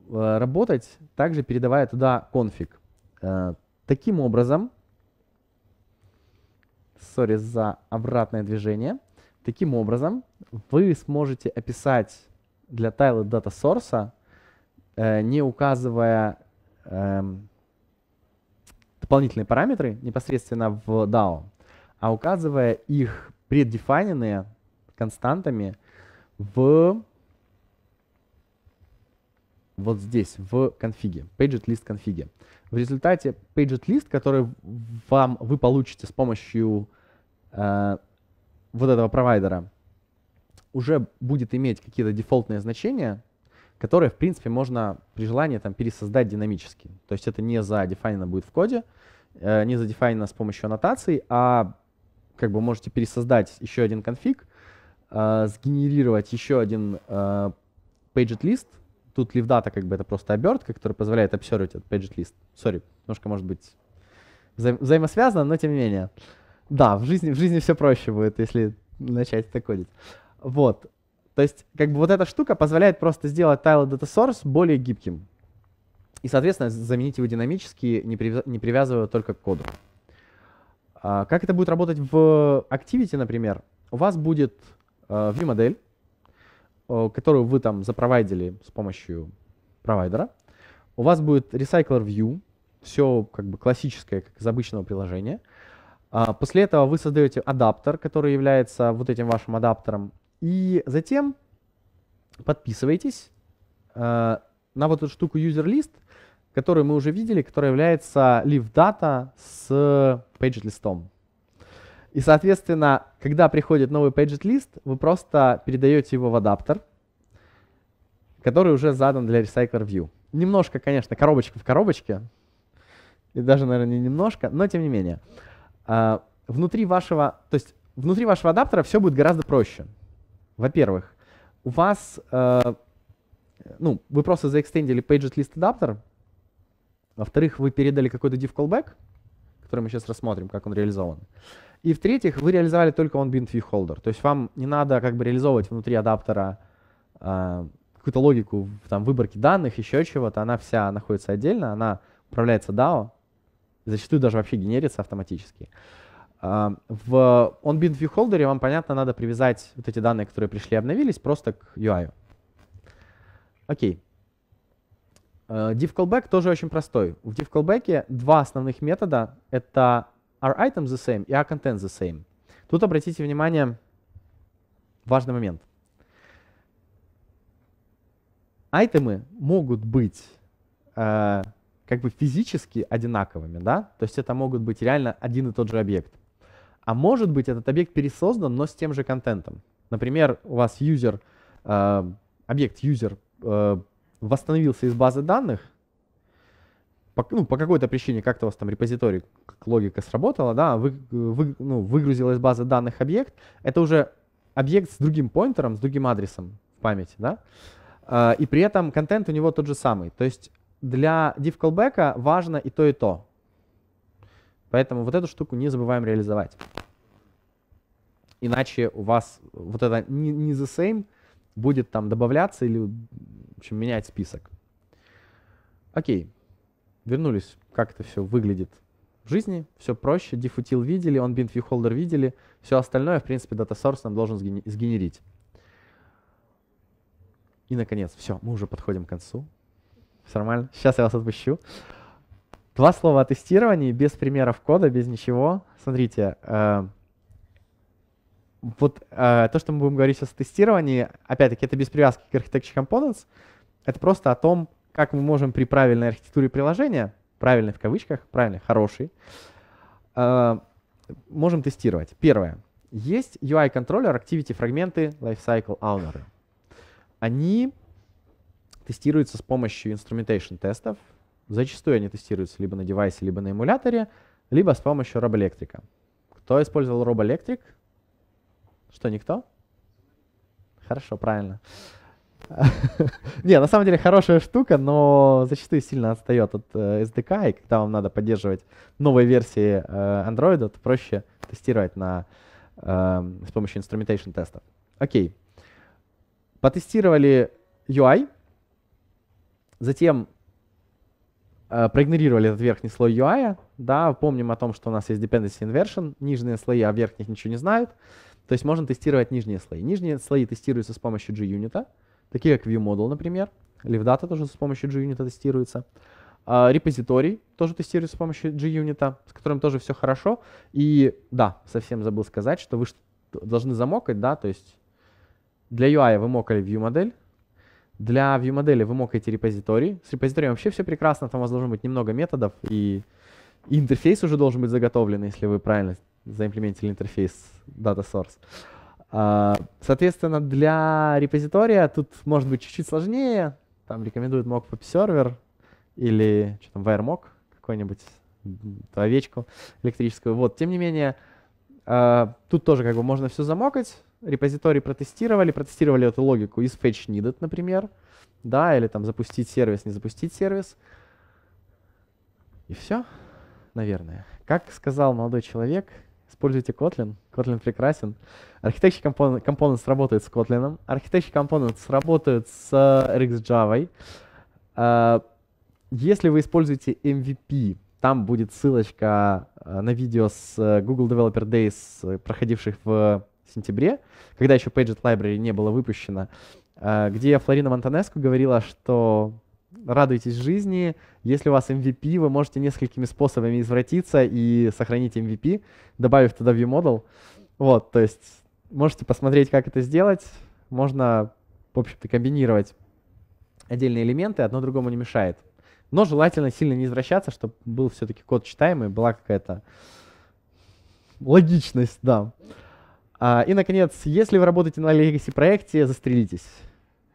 B: работать, также передавая туда конфиг. Uh, таким образом, сори за обратное движение, таким образом вы сможете описать для тайла дата source, uh, не указывая uh, дополнительные параметры непосредственно в DAO, а указывая их преддефайненные константами в вот здесь, в конфиге, paget list конфиге. В результате paget list, который вам вы получите с помощью э, вот этого провайдера, уже будет иметь какие-то дефолтные значения, которые, в принципе, можно при желании там пересоздать динамически. То есть это не задефайнено будет в коде, э, не задефайнено с помощью аннотаций, а как бы можете пересоздать еще один конфиг, э, сгенерировать еще один э, paget list, Тут LiveData как бы это просто обертка, которая позволяет обсервить этот paget list. Сори, немножко может быть вза взаимосвязано, но тем не менее. Да, в жизни, в жизни все проще будет, если начать это кодить. Вот. То есть, как бы вот эта штука позволяет просто сделать tile data source более гибким. И, соответственно, заменить его динамически, не, привяз не привязывая только к коду. А, как это будет работать в Activity, например? У вас будет uh, view-модель, Э, которую вы там запровайдили с помощью провайдера. У вас будет Recycler View, все как бы классическое, как из обычного приложения. А, после этого вы создаете адаптер, который является вот этим вашим адаптером. И затем подписываетесь э, на вот эту штуку user-list, которую мы уже видели, которая является live data с page листом. И, соответственно, когда приходит новый paget list, вы просто передаете его в адаптер, который уже задан для Recycler View. Немножко, конечно, коробочка в коробочке, и даже, наверное, не немножко, но тем не менее. А, внутри вашего, то есть внутри вашего адаптера все будет гораздо проще. Во-первых, у вас, э, ну, вы просто заэкстендили paget list адаптер. Во-вторых, вы передали какой-то div callback, который мы сейчас рассмотрим, как он реализован. И в-третьих, вы реализовали только on bin holder. То есть вам не надо как бы реализовывать внутри адаптера э, какую-то логику там, выборки данных, еще чего-то. Она вся находится отдельно, она управляется DAO, зачастую даже вообще генерится автоматически. Э, в on bin holder вам, понятно, надо привязать вот эти данные, которые пришли и обновились, просто к UI. Окей. Uh, div callback тоже очень простой. В div callback два основных метода. Это are items the same и are content the same. Тут обратите внимание, важный момент. Айтемы могут быть э, как бы физически одинаковыми, да, то есть это могут быть реально один и тот же объект. А может быть этот объект пересоздан, но с тем же контентом. Например, у вас user, э, объект user э, восстановился из базы данных, по, ну, по какой-то причине как-то у вас там репозиторий, как логика сработала, да, вы, вы, ну, выгрузил из базы данных объект, это уже объект с другим поинтером, с другим адресом в памяти, да, uh, и при этом контент у него тот же самый. То есть для div callback важно и то, и то. Поэтому вот эту штуку не забываем реализовать. Иначе у вас вот это не, не the same будет там добавляться или в общем, менять список. Окей вернулись, как это все выглядит в жизни, все проще, дефутил видели, он bin viewholder видели, все остальное, в принципе, дата source нам должен сгенерить. И, наконец, все, мы уже подходим к концу. Все нормально. Сейчас я вас отпущу. Два слова о тестировании, без примеров кода, без ничего. Смотрите, э, вот э, то, что мы будем говорить сейчас о тестировании, опять-таки, это без привязки к Architecture Components, это просто о том, как мы можем при правильной архитектуре приложения, правильной в кавычках, правильной, хорошей, э, можем тестировать. Первое. Есть UI-контроллер, activity фрагменты, lifecycle owner. Они тестируются с помощью instrumentation тестов. Зачастую они тестируются либо на девайсе, либо на эмуляторе, либо с помощью RoboElectric. Кто использовал RoboElectric? Что, никто? Хорошо, правильно. Не, на самом деле хорошая штука, но зачастую сильно отстает от э, SDK, и когда вам надо поддерживать новые версии э, Android, то проще тестировать на, э, с помощью instrumentation тестов. Окей. Потестировали UI, затем э, проигнорировали этот верхний слой UI, да, помним о том, что у нас есть dependency inversion, нижние слои о верхних ничего не знают, то есть можно тестировать нижние слои. Нижние слои тестируются с помощью JUnit, такие как ViewModel, например. LiveData тоже с помощью JUnit тестируется. Uh, репозиторий тоже тестируется с помощью JUnit, с которым тоже все хорошо. И да, совсем забыл сказать, что вы должны замокать, да, то есть для UI вы мокали ViewModel, для ViewModel вы мокаете репозиторий. С репозиторием вообще все прекрасно, там у вас должно быть немного методов, и, и интерфейс уже должен быть заготовлен, если вы правильно заимплементили интерфейс data source. А, соответственно, для репозитория тут может быть чуть-чуть сложнее. Там рекомендуют mockpub сервер или что там, WireMock какой-нибудь, овечку электрическую. Вот, тем не менее, а, тут тоже как бы можно все замокать. Репозиторий протестировали, протестировали эту логику из fetch needed, например, да, или там запустить сервис, не запустить сервис. И все, наверное. Как сказал молодой человек, Используйте Kotlin. Kotlin прекрасен. Architecture Components, Components работает с Kotlin. Architecture Components работают с RxJava. Uh, если вы используете MVP, там будет ссылочка uh, на видео с Google Developer Days, проходивших в сентябре, когда еще Paget Library не было выпущено, uh, где Флорина Монтанеску говорила, что радуйтесь жизни. Если у вас MVP, вы можете несколькими способами извратиться и сохранить MVP, добавив туда ViewModel. Вот, то есть можете посмотреть, как это сделать. Можно, в общем-то, комбинировать отдельные элементы, одно другому не мешает. Но желательно сильно не извращаться, чтобы был все-таки код читаемый, была какая-то логичность, да. А, и, наконец, если вы работаете на Legacy проекте, застрелитесь.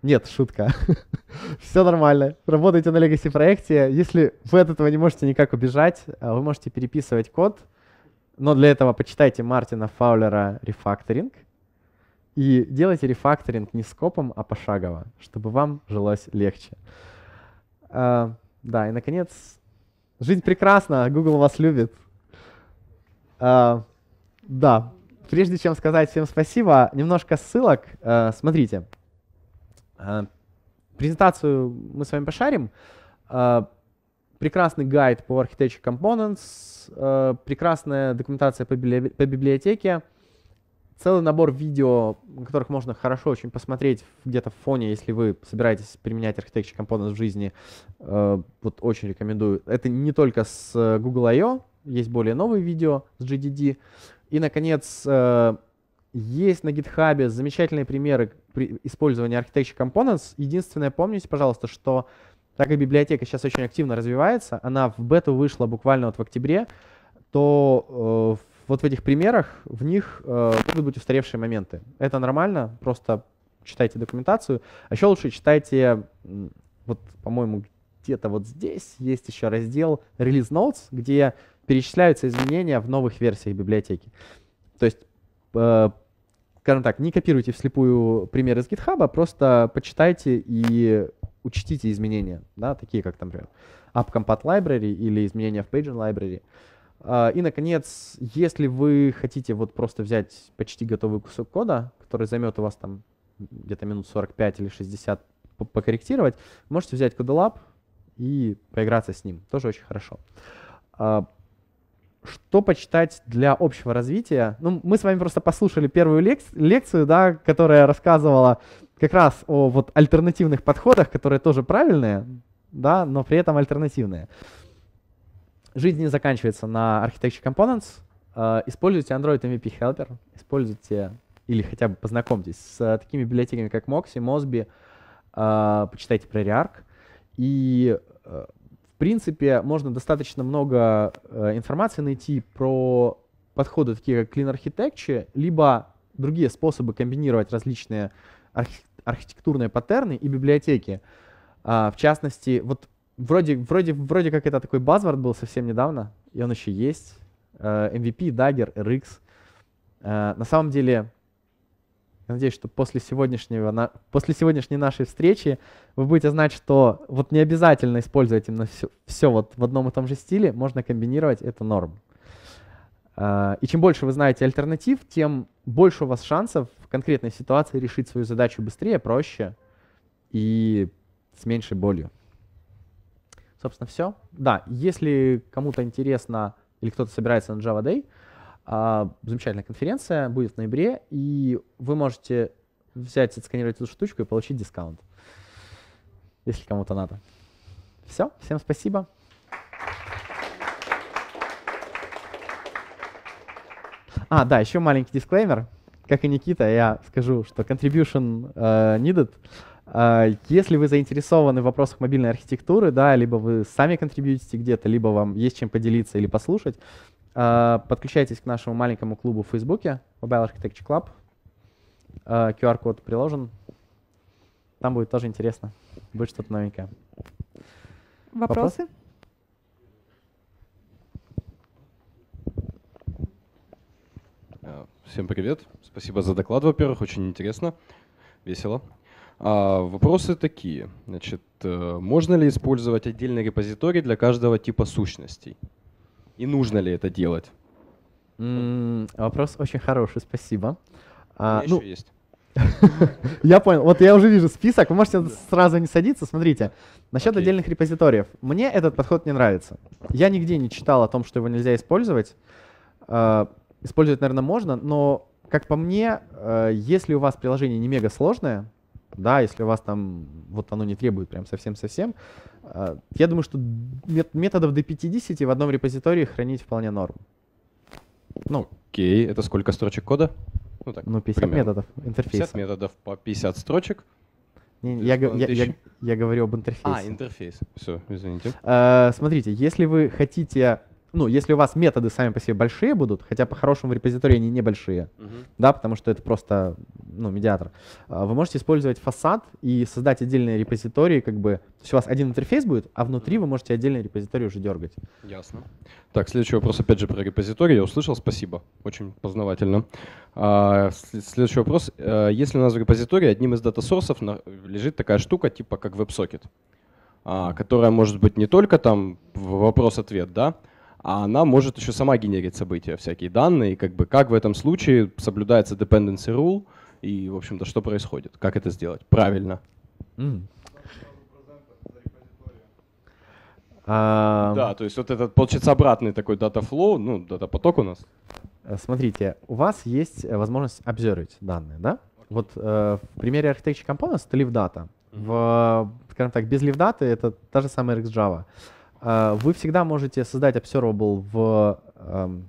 B: Нет, шутка. Все нормально. Работайте на Legacy проекте. Если вы от этого не можете никак убежать, а, вы можете переписывать код, но для этого почитайте Мартина Фаулера «Рефакторинг» и делайте рефакторинг не скопом, а пошагово, чтобы вам жилось легче. Uh, да, и наконец, жизнь прекрасна, Google вас любит. Uh, да, прежде чем сказать всем спасибо, немножко ссылок. Uh, смотрите, а, презентацию мы с вами пошарим. А, прекрасный гайд по Architecture Components, а, прекрасная документация по, библиотеке, целый набор видео, которых можно хорошо очень посмотреть где-то в фоне, если вы собираетесь применять Architecture Components в жизни. Вот очень рекомендую. Это не только с Google I.O., есть более новые видео с GDD. И, наконец, есть на GitHub замечательные примеры при использовании Architecture Components. Единственное, помните, пожалуйста, что так как библиотека сейчас очень активно развивается, она в бету вышла буквально вот в октябре, то э, вот в этих примерах в них э, могут быть устаревшие моменты. Это нормально, просто читайте документацию. А еще лучше читайте, вот, по-моему, где-то вот здесь есть еще раздел Release Notes, где перечисляются изменения в новых версиях библиотеки. То есть э, скажем так, не копируйте вслепую примеры из GitHub, просто почитайте и учтите изменения, да, такие как, там, например, AppCompat Library или изменения в Pageant Library. Uh, и, наконец, если вы хотите вот просто взять почти готовый кусок кода, который займет у вас там где-то минут 45 или 60 покорректировать, можете взять CodeLab и поиграться с ним. Тоже очень хорошо. Что почитать для общего развития? Ну, мы с вами просто послушали первую лек- лекцию, да, которая рассказывала как раз о вот альтернативных подходах, которые тоже правильные, да, но при этом альтернативные. Жизнь не заканчивается на Architecture Components. Э, используйте Android MVP Helper, используйте или хотя бы познакомьтесь с такими библиотеками, как Moxie, Mosby, э, почитайте про React. И, э, принципе, можно достаточно много информации найти про подходы, такие как Clean Architecture, либо другие способы комбинировать различные архи архитектурные паттерны и библиотеки. В частности, вот вроде, вроде, вроде как это такой базворд был совсем недавно, и он еще есть. Uh, MVP, Dagger, RX. Uh, на самом деле, надеюсь, что после, сегодняшнего, на, после сегодняшней нашей встречи вы будете знать, что вот не обязательно использовать именно все, все вот в одном и том же стиле, можно комбинировать, это норм. Uh, и чем больше вы знаете альтернатив, тем больше у вас шансов в конкретной ситуации решить свою задачу быстрее, проще и с меньшей болью. Собственно, все. Да, если кому-то интересно или кто-то собирается на Java Day, а, замечательная конференция будет в ноябре, и вы можете взять, отсканировать эту штучку и получить дискаунт, если кому-то надо. Все, всем спасибо. А, да, еще маленький дисклеймер. Как и Никита, я скажу, что contribution uh, needed — а, если вы заинтересованы в вопросах мобильной архитектуры, да, либо вы сами контрибьютите где-то, либо вам есть чем поделиться или послушать, а, подключайтесь к нашему маленькому клубу в Фейсбуке, Mobile Architecture Club. QR-код а, приложен. Там будет тоже интересно. Будет что-то новенькое.
A: Вопросы?
C: Всем привет. Спасибо за доклад, во-первых, очень интересно, весело. А, вопросы такие. Значит, э, можно ли использовать отдельный репозиторий для каждого типа сущностей? И нужно ли это делать?
B: Mm, вопрос очень хороший, спасибо.
C: А, ну, еще есть.
B: я понял. Вот я уже вижу список. Вы можете сразу не садиться. Смотрите. Насчет отдельных репозиториев. Мне этот подход не нравится. Я нигде не читал о том, что его нельзя использовать. Uh, использовать, наверное, можно, но, как по мне, uh, если у вас приложение не мега сложное, да, если у вас там вот оно не требует прям совсем-совсем, а, я думаю, что методов до 50 в одном репозитории хранить вполне норм.
C: Ну, окей, это сколько строчек кода?
B: Ну, так, ну 50 примерно. методов интерфейса.
C: 50 методов по 50 строчек?
B: Не, я, я, я, я говорю об интерфейсе.
C: А, интерфейс. Все, извините.
B: Uh, смотрите, если вы хотите ну, если у вас методы сами по себе большие будут, хотя по-хорошему в репозитории они небольшие, uh-huh. да, потому что это просто, ну, медиатор, а, вы можете использовать фасад и создать отдельные репозитории, как бы, то есть у вас один интерфейс будет, а внутри вы можете отдельный репозиторий уже дергать.
C: Ясно. Так, следующий вопрос опять же про репозиторий, я услышал, спасибо, очень познавательно. А, следующий вопрос, а, если у нас в репозитории одним из дата-сорсов лежит такая штука, типа как WebSocket, а, которая может быть не только там вопрос-ответ, да, а она может еще сама генерить события, всякие данные, и как бы как в этом случае соблюдается dependency rule, и, в общем-то, что происходит, как это сделать правильно. Mm. Um, да, то есть вот этот, получается, обратный такой data flow, ну, data поток у нас.
B: Э, смотрите, у вас есть э, возможность обзорить данные, да? Вот э, в примере Architecture Components это Live Data. Mm-hmm. В, скажем так, без Live Data это та же самая RxJava. А, вы всегда можете создать observable в эм,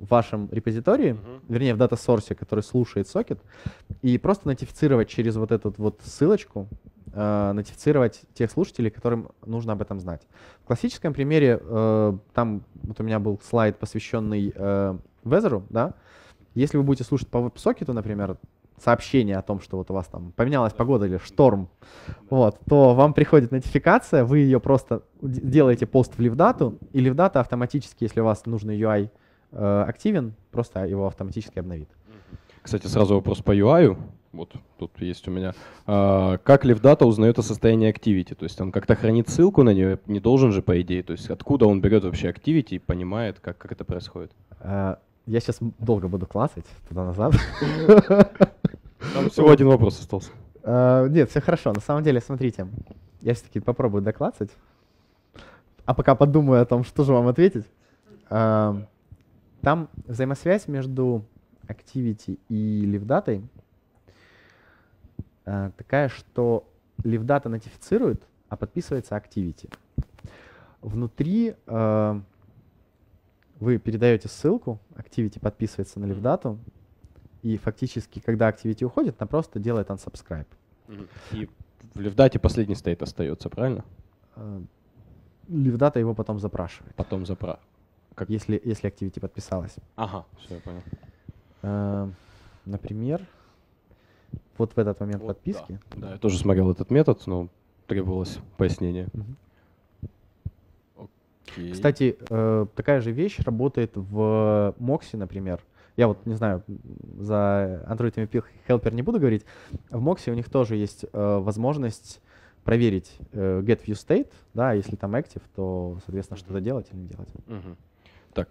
B: вашем репозитории, uh-huh. вернее, в дата source, который слушает сокет, и просто нотифицировать через вот эту вот ссылочку, э, нотифицировать тех слушателей, которым нужно об этом знать. В классическом примере, э, там вот у меня был слайд, посвященный э, Weather, да, если вы будете слушать по веб-сокету, например, сообщение о том, что вот у вас там поменялась погода или шторм, вот, то вам приходит нотификация, вы ее просто делаете пост в LiveData, и LiveData автоматически, если у вас нужный UI э, активен, просто его автоматически обновит.
C: Кстати, сразу вопрос по UI. Вот тут есть у меня. А, как LiveData узнает о состоянии Activity? То есть он как-то хранит ссылку на нее, не должен же, по идее. То есть откуда он берет вообще Activity и понимает, как, как это происходит?
B: Uh, я сейчас долго буду классать туда-назад.
C: Там всего один вопрос остался.
B: Uh, нет, все хорошо. На самом деле, смотрите, я все-таки попробую доклацать. А пока подумаю о том, что же вам ответить. Uh, там взаимосвязь между Activity и LiveData uh, такая, что LiveData нотифицирует, а подписывается activity. Внутри э, вы передаете ссылку, activity подписывается на LiveData, и фактически, когда activity уходит, она просто делает unsubscribe.
C: И в LiveData последний стейт остается, правильно?
B: Э, LiveData его потом запрашивает,
C: Потом запра...
B: как если, если activity подписалась.
C: Ага, все, я понял.
B: Э, например, вот в этот момент
C: Вот,
B: подписки.
C: Да, да, я тоже смотрел этот метод, но требовалось пояснение.
B: Мгм.
C: Окей.
B: Кстати, э, такая же вещь работает в Moxie, например. Я вот не знаю, за Android MVP Helper не буду говорить. В Moxie у них тоже есть э, возможность проверить э, get view state, да, если там active, то, соответственно, что-то делать или не делать.
C: Мгм. Так.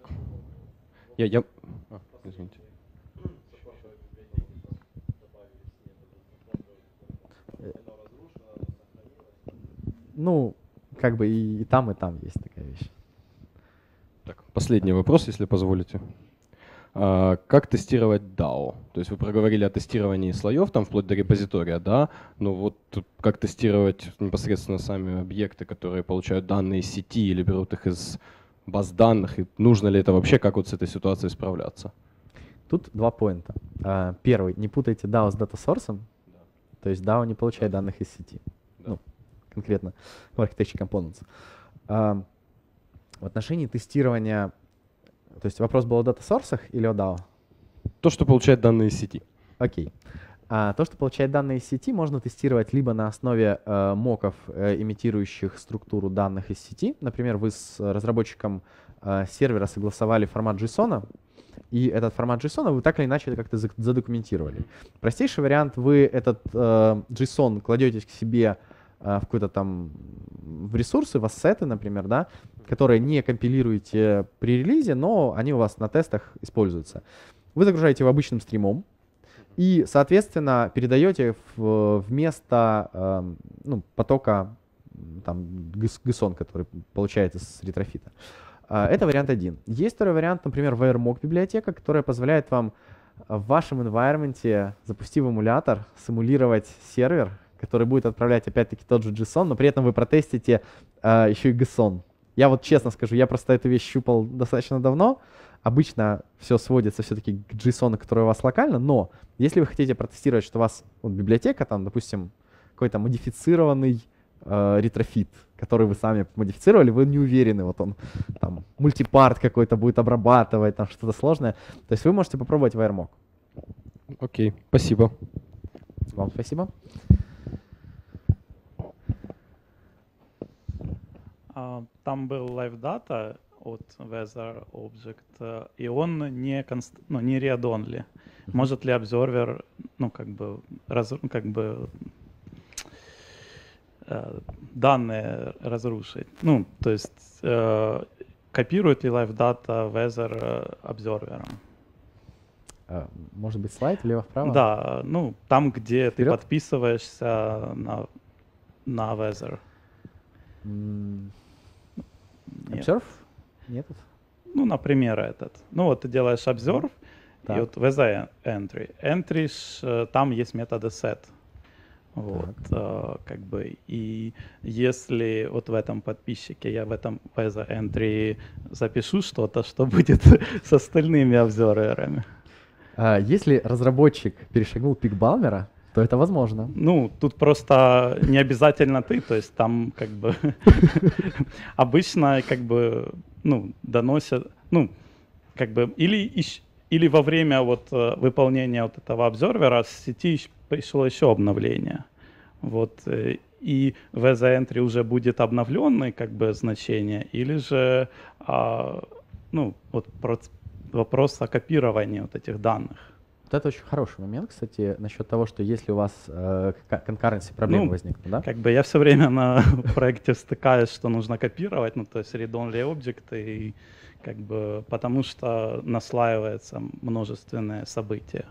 C: Я, я... А, извините.
B: Ну, как бы и, и там, и там есть такая вещь.
C: Так, последний вопрос, если позволите. А, как тестировать DAO? То есть вы проговорили о тестировании слоев, там вплоть до репозитория, да? Но вот тут как тестировать непосредственно сами объекты, которые получают данные из сети или берут их из баз данных? И нужно ли это вообще, как вот с этой ситуацией справляться?
B: Тут два поинта. А, Первый, не путайте DAO с дата-сорсом. То есть DAO не получает данных из сети.
C: Да.
B: Ну, конкретно в Architecture Components. А, В отношении тестирования, то есть вопрос был о дата-сорсах или о DAO?
C: То, что получает данные из сети.
B: Окей. А то, что получает данные из сети, можно тестировать либо на основе э, моков, э, имитирующих структуру данных из сети. Например, вы с разработчиком э, сервера согласовали формат JSON, и этот формат JSON вы так или иначе как-то задокументировали. Простейший вариант, вы этот э, JSON кладете к себе в какой-то там в ресурсы, в ассеты, например, да, которые не компилируете при релизе, но они у вас на тестах используются. Вы загружаете его обычным стримом, и, соответственно, передаете в- вместо эм, ну, потока там, GSON, который получается с ретрофита. А, Это вариант один. Есть второй вариант, например, VRMOC библиотека, которая позволяет вам а, в вашем environment, запустив эмулятор, симулировать сервер, который будет отправлять опять-таки тот же JSON, но при этом вы протестите а, еще и GSON. Я вот честно скажу, я просто эту вещь щупал достаточно давно. Обычно все сводится все-таки к JSON, который у вас локально, но если вы хотите протестировать, что у вас вот, библиотека, там, допустим, какой-то модифицированный э, Retrofit, который вы сами модифицировали, вы не уверены, вот он там мультипарт какой-то будет обрабатывать, там что-то сложное, то есть вы можете попробовать VRMOC.
C: Окей, спасибо.
B: Вам спасибо.
D: Там был live data от Weather Object, э, и он не, конст... ну, не read only. Может ли обсервер, ну, как бы, раз... как бы э, данные разрушить? Ну, то есть э, копирует ли live data Weather обсервером?
B: Э, Может быть слайд влево-вправо?
D: Да, ну, там, где ты
B: Вперед?
D: подписываешься на, на Weather.
B: М,
D: Нет. Ну, например, этот. Ну, вот ты делаешь observe,
B: Так.
D: и вот VZ entry. Entry, ж, э, там есть методы set. Вот, э, как бы, и если вот в этом подписчике я в этом VZ entry запишу что-то, что будет с остальными обзорерами?
B: А, Если разработчик перешагнул пик Балмера, то это возможно.
D: Ну, тут просто не обязательно ты, то есть там как бы обычно как бы, ну, доносят, ну, как бы, или, или во время вот э, выполнения вот этого обзорвера с сети пришло еще обновление. Вот, э, и в Entry уже будет обновленное как бы значение, или же, а, ну, вот вопрос о копировании вот этих данных.
B: Вот это очень хороший момент, кстати, насчет того, что если у вас э, конкуренции проблемы
D: Ну,
B: возникнут, да?
D: Как бы я все время на проекте стыкаюсь, что нужно копировать, ну то есть read-only объекты, и как бы потому что наслаивается множественные события.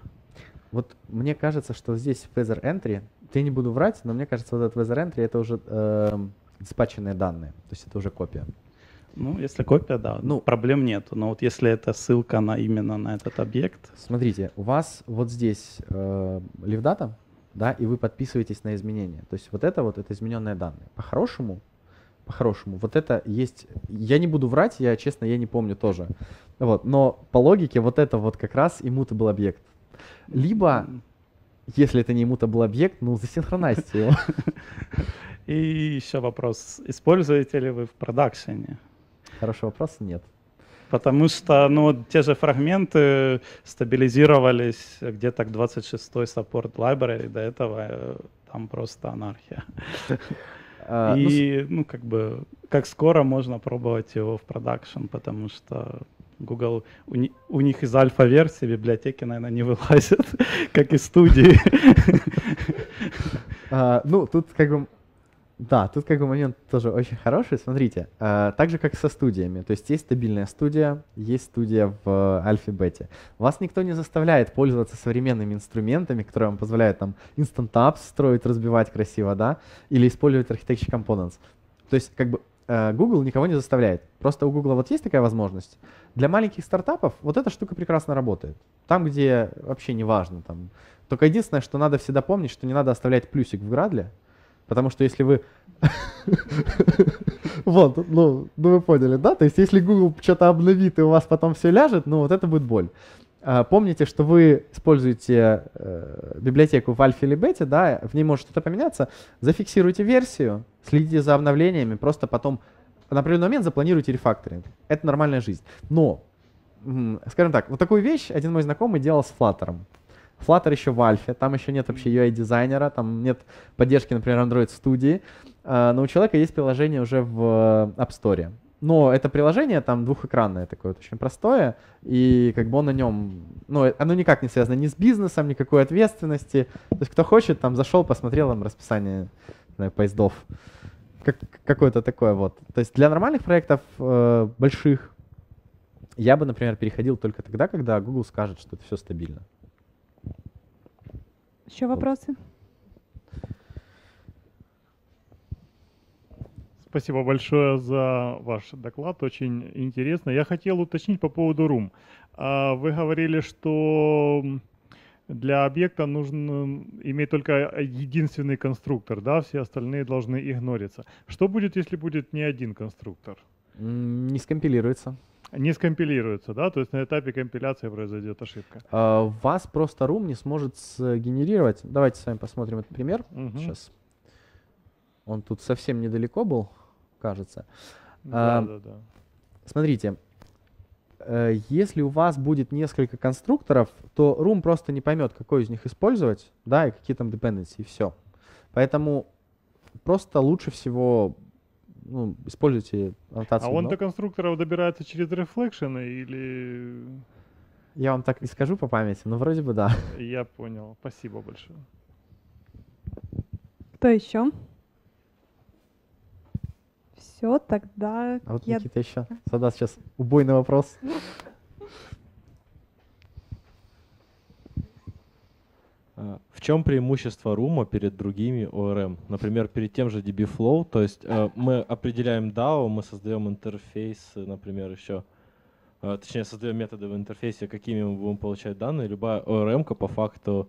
B: Вот мне кажется, что здесь Weather Entry, я не буду врать, но мне кажется, вот этот Weather Entry это уже эм, диспатченные данные, то есть это уже копия.
D: Ну, если копия, да,
B: Ну,
D: проблем нету. Но вот если это ссылка на именно на этот объект,
B: Смотрите, у вас вот здесь э, LiveData, да, и вы подписываетесь на изменения. То есть вот это вот, это измененные данные. По-хорошему, по-хорошему, вот это есть, я не буду врать, я, честно, я не помню тоже, вот, но по логике вот это вот как раз immutable объект. Либо, если это не immutable объект, ну, засинхронизьте его.
D: И еще вопрос, используете ли вы в продакшене?
B: Хороший вопрос, нет.
D: Потому что ну, те же фрагменты стабилизировались где-то к 26-й support library, до этого э, там просто анархия.
B: А, ну,
D: И, ну, как бы, как скоро можно пробовать его в продакшн, потому что Google, у, ни- у них из альфа-версии библиотеки, наверное, не вылазят, как из студии.
B: А, ну, тут как бы, да, тут как бы момент тоже очень хороший. Смотрите, а, так же как со студиями. То есть есть стабильная студия, есть студия в э, альфе-бете. Вас никто не заставляет пользоваться современными инструментами, которые вам позволяют там Instant Apps строить, разбивать красиво, да, или использовать Architecture Components. То есть как бы э, Google никого не заставляет. Просто у Google вот есть такая возможность. Для маленьких стартапов вот эта штука прекрасно работает. Там, где вообще не важно. Там. Только единственное, что надо всегда помнить, что не надо оставлять плюсик в градле, потому что если вы... Вот, ну, ну вы поняли, да? То есть если Google что-то обновит и у вас потом все ляжет, ну вот это будет боль. А, Помните, что вы используете э, библиотеку в альфе или бете, да, в ней может что-то поменяться, зафиксируйте версию, следите за обновлениями, просто потом на определенный момент запланируйте рефакторинг. Это нормальная жизнь. Но, скажем так, вот такую вещь один мой знакомый делал с Flutter. Flutter еще в альфе, там еще нет вообще UI-дизайнера, там нет поддержки, например, Android студии, А, но у человека есть приложение уже в App Store. Но это приложение там двухэкранное такое, вот, очень простое, и как бы он на нем, ну, оно никак не связано ни с бизнесом, никакой ответственности. То есть кто хочет, там зашел, посмотрел там расписание знаю, поездов, как, какое-то такое вот. То есть для нормальных проектов э, больших я бы, например, переходил только тогда, когда Google скажет, что это все стабильно.
A: Еще вопросы?
E: Спасибо большое за ваш доклад, очень интересно. Я хотел уточнить по поводу рум. А, Вы говорили, что для объекта нужно иметь только единственный конструктор, да, все остальные должны игнориться. Что будет, если будет не один конструктор?
B: Не скомпилируется.
E: Не скомпилируется, да, то есть на этапе компиляции произойдет ошибка.
B: А, Вас просто Room не сможет сгенерировать. Давайте с вами посмотрим этот пример.
E: Мгм.
B: Сейчас. Он тут совсем недалеко был, кажется.
E: Да,
B: А,
E: да, да.
B: Смотрите, э, если у вас будет несколько конструкторов, то Room просто не поймет, какой из них использовать, да, и какие там dependency, и все. Поэтому просто лучше всего ну, используйте
E: А
B: аннотацию.
E: он
B: но.
E: до конструкторов добирается через рефлекшены или...
B: Я вам так не скажу по памяти, но вроде бы да.
E: Я понял. Спасибо большое.
A: Кто еще? Все, тогда
B: А вот
A: я...
B: Никита еще задаст сейчас убойный вопрос.
F: А, В чем преимущество Рума перед другими ORM? Например, перед тем же DBFlow, то есть э, мы определяем DAO, мы создаем интерфейс, например, еще, э, точнее, создаем методы в интерфейсе, какими мы будем получать данные. Любая ORM по факту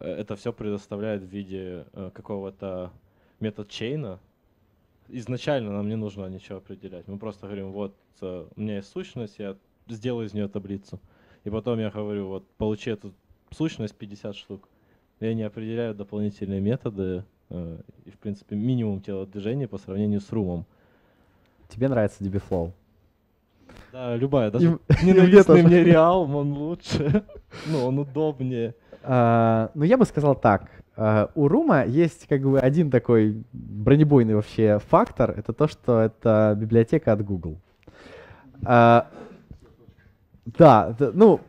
F: э, это все предоставляет в виде э, какого-то метод чейна. Изначально нам не нужно ничего определять. Мы просто говорим, вот э, у меня есть сущность, я сделаю из нее таблицу. И потом я говорю, вот получи эту сущность 50 штук. Я не определяю дополнительные методы э, и, в принципе, минимум телодвижения по сравнению с румом.
B: Тебе нравится DBFlow?
F: Да, любая, даже
B: и
F: ненавистный мне реал, он лучше. Ну, он удобнее.
B: А, ну, я бы сказал так. А, у Рума есть как бы один такой бронебойный вообще фактор. Это то, что это библиотека от Google. А, да, д- ну,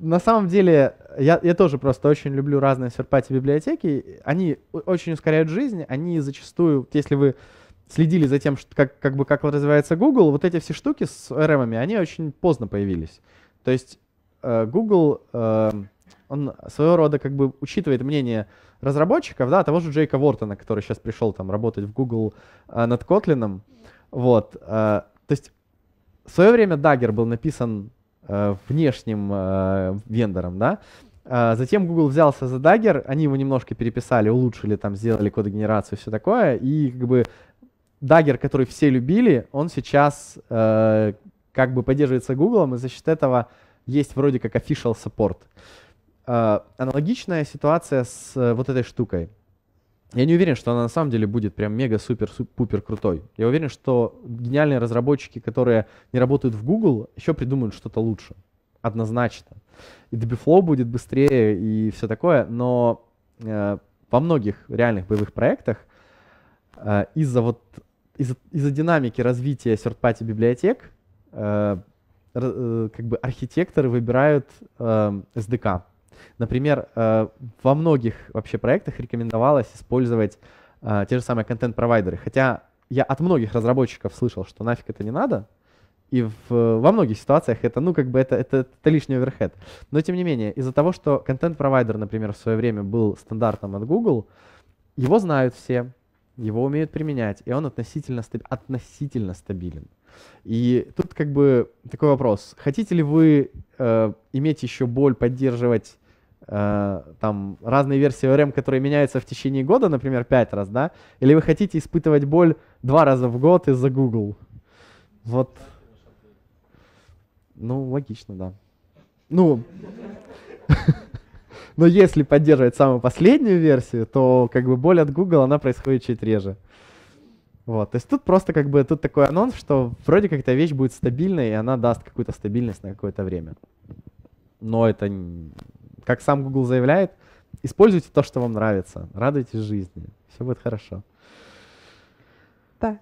B: на самом деле, я, я тоже просто очень люблю разные third библиотеки. Они очень ускоряют жизнь. Они зачастую, если вы следили за тем, что, как, как бы как развивается Google, вот эти все штуки с RM, они очень поздно появились. То есть э, Google, э, он своего рода как бы учитывает мнение разработчиков, да, того же Джейка Вортона, который сейчас пришел там работать в Google э, над Kotlin. Вот. э, то есть в свое время Dagger был написан внешним э, вендором, да, А, Затем Google взялся за Dagger, они его немножко переписали, улучшили, там, сделали кодогенерацию, все такое, и как бы Dagger, который все любили, он сейчас э, как бы поддерживается Google, и за счет этого есть вроде как official support. Э, аналогичная ситуация с э, вот этой штукой. Я не уверен, что она на самом деле будет прям мега-супер-пупер крутой. Я уверен, что гениальные разработчики, которые не работают в Google, еще придумают что-то лучше. Однозначно. И DBFlow будет быстрее и все такое, но э, во многих реальных боевых проектах э, из-за вот из-за, из-за динамики развития third-party библиотек э, э, как бы архитекторы выбирают э, SDK. Например, э, во многих вообще проектах рекомендовалось использовать э, те же самые контент-провайдеры. Хотя я от многих разработчиков слышал, что нафиг это не надо, и в, во многих ситуациях это, ну, как бы это, это, это лишний оверхед. Но тем не менее, из-за того, что контент-провайдер, например, в свое время был стандартом от Google, его знают все, его умеют применять, и он относительно, стаб- относительно стабилен. И тут как бы такой вопрос. Хотите ли вы э, иметь еще боль, поддерживать там разные версии ORM, которые меняются в течение года, например, пять раз, да? Или вы хотите испытывать боль два раза в год из-за Google? Вот. Ну, логично, да. Ну, но если поддерживать самую последнюю версию, то как бы боль от Google, она происходит чуть реже. Вот, то есть тут просто как бы тут такой анонс, что вроде как эта вещь будет стабильной, и она даст какую-то стабильность на какое-то время. Но это, как сам Google заявляет, используйте то, что вам нравится, радуйтесь жизни, все будет хорошо.
A: Да.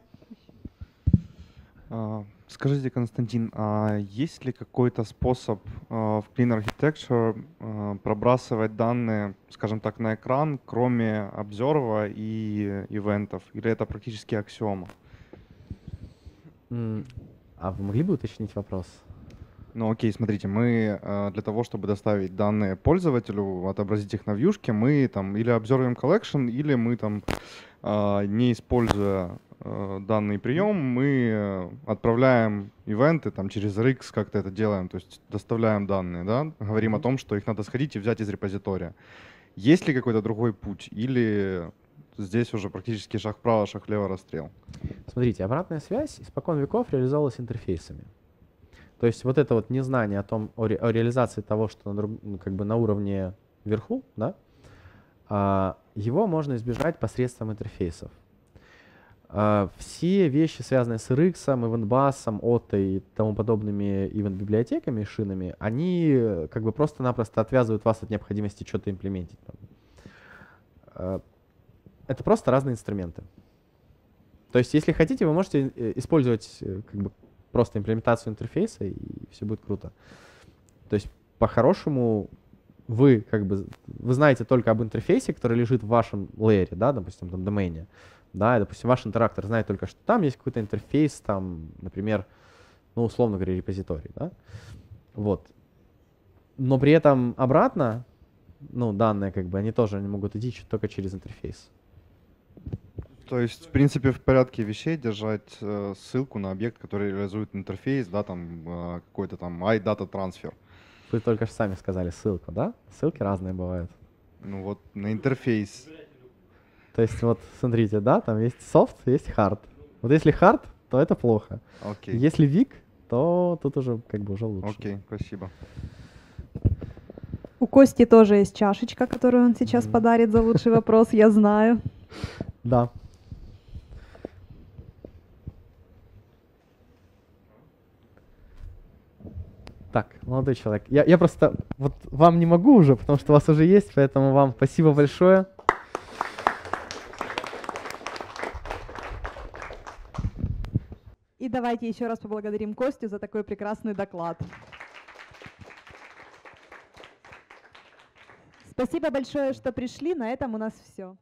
G: А, Скажите, Константин, а есть ли какой-то способ а, в Clean Architecture а, пробрасывать данные, скажем так, на экран, кроме обзорва и ивентов? Или это практически аксиома?
B: А вы могли бы уточнить вопрос?
G: Ну окей, смотрите, мы а, для того, чтобы доставить данные пользователю, отобразить их на вьюшке, мы там или обзорвим collection, или мы там, а, не используя а, данный прием, мы э, отправляем ивенты там через RX как-то это делаем, то есть доставляем данные, да, говорим о том, что их надо сходить и взять из репозитория. Есть ли какой-то другой путь или здесь уже практически шаг вправо, шаг влево расстрел?
B: Смотрите, обратная связь испокон веков реализовывалась интерфейсами. То есть вот это вот незнание о том, о, ре- о реализации того, что на, друг- ну, как бы на уровне вверху, да, а, его можно избежать посредством интерфейсов. А, все вещи, связанные с RX, EventBus, OTA и тому подобными ивент-библиотеками, шинами, они э, как бы просто-напросто отвязывают вас от необходимости что-то имплементить. А, Это просто разные инструменты. То есть, если хотите, вы можете э, использовать э, как бы просто имплементацию интерфейса, и все будет круто. То есть, по-хорошему, вы как бы вы знаете только об интерфейсе, который лежит в вашем лейере, да, допустим, там домене, да, и, допустим, ваш интерактор знает только, что там есть какой-то интерфейс, там, например, ну, условно говоря, репозиторий, да, вот. Но при этом обратно, ну, данные, как бы, они тоже не могут идти только через интерфейс.
G: То есть, в принципе, в порядке вещей держать э, ссылку на объект, который реализует интерфейс, да, там э, какой-то там iData transfer.
B: Вы только что сами сказали ссылку, да? Ссылки разные бывают.
G: Ну вот на интерфейс.
B: То есть вот смотрите, да, там есть софт, есть hard. Вот если hard, то это плохо.
G: Окей.
B: Если weak, то тут уже как бы уже лучше.
G: Окей, спасибо.
A: У Кости тоже есть чашечка, которую он сейчас подарит за лучший вопрос, я знаю.
B: Да. Так, молодой человек, я, я просто вот вам не могу уже, потому что у вас уже есть, поэтому вам спасибо большое.
A: И давайте еще раз поблагодарим Костю за такой прекрасный доклад. Спасибо большое, что пришли. На этом у нас все.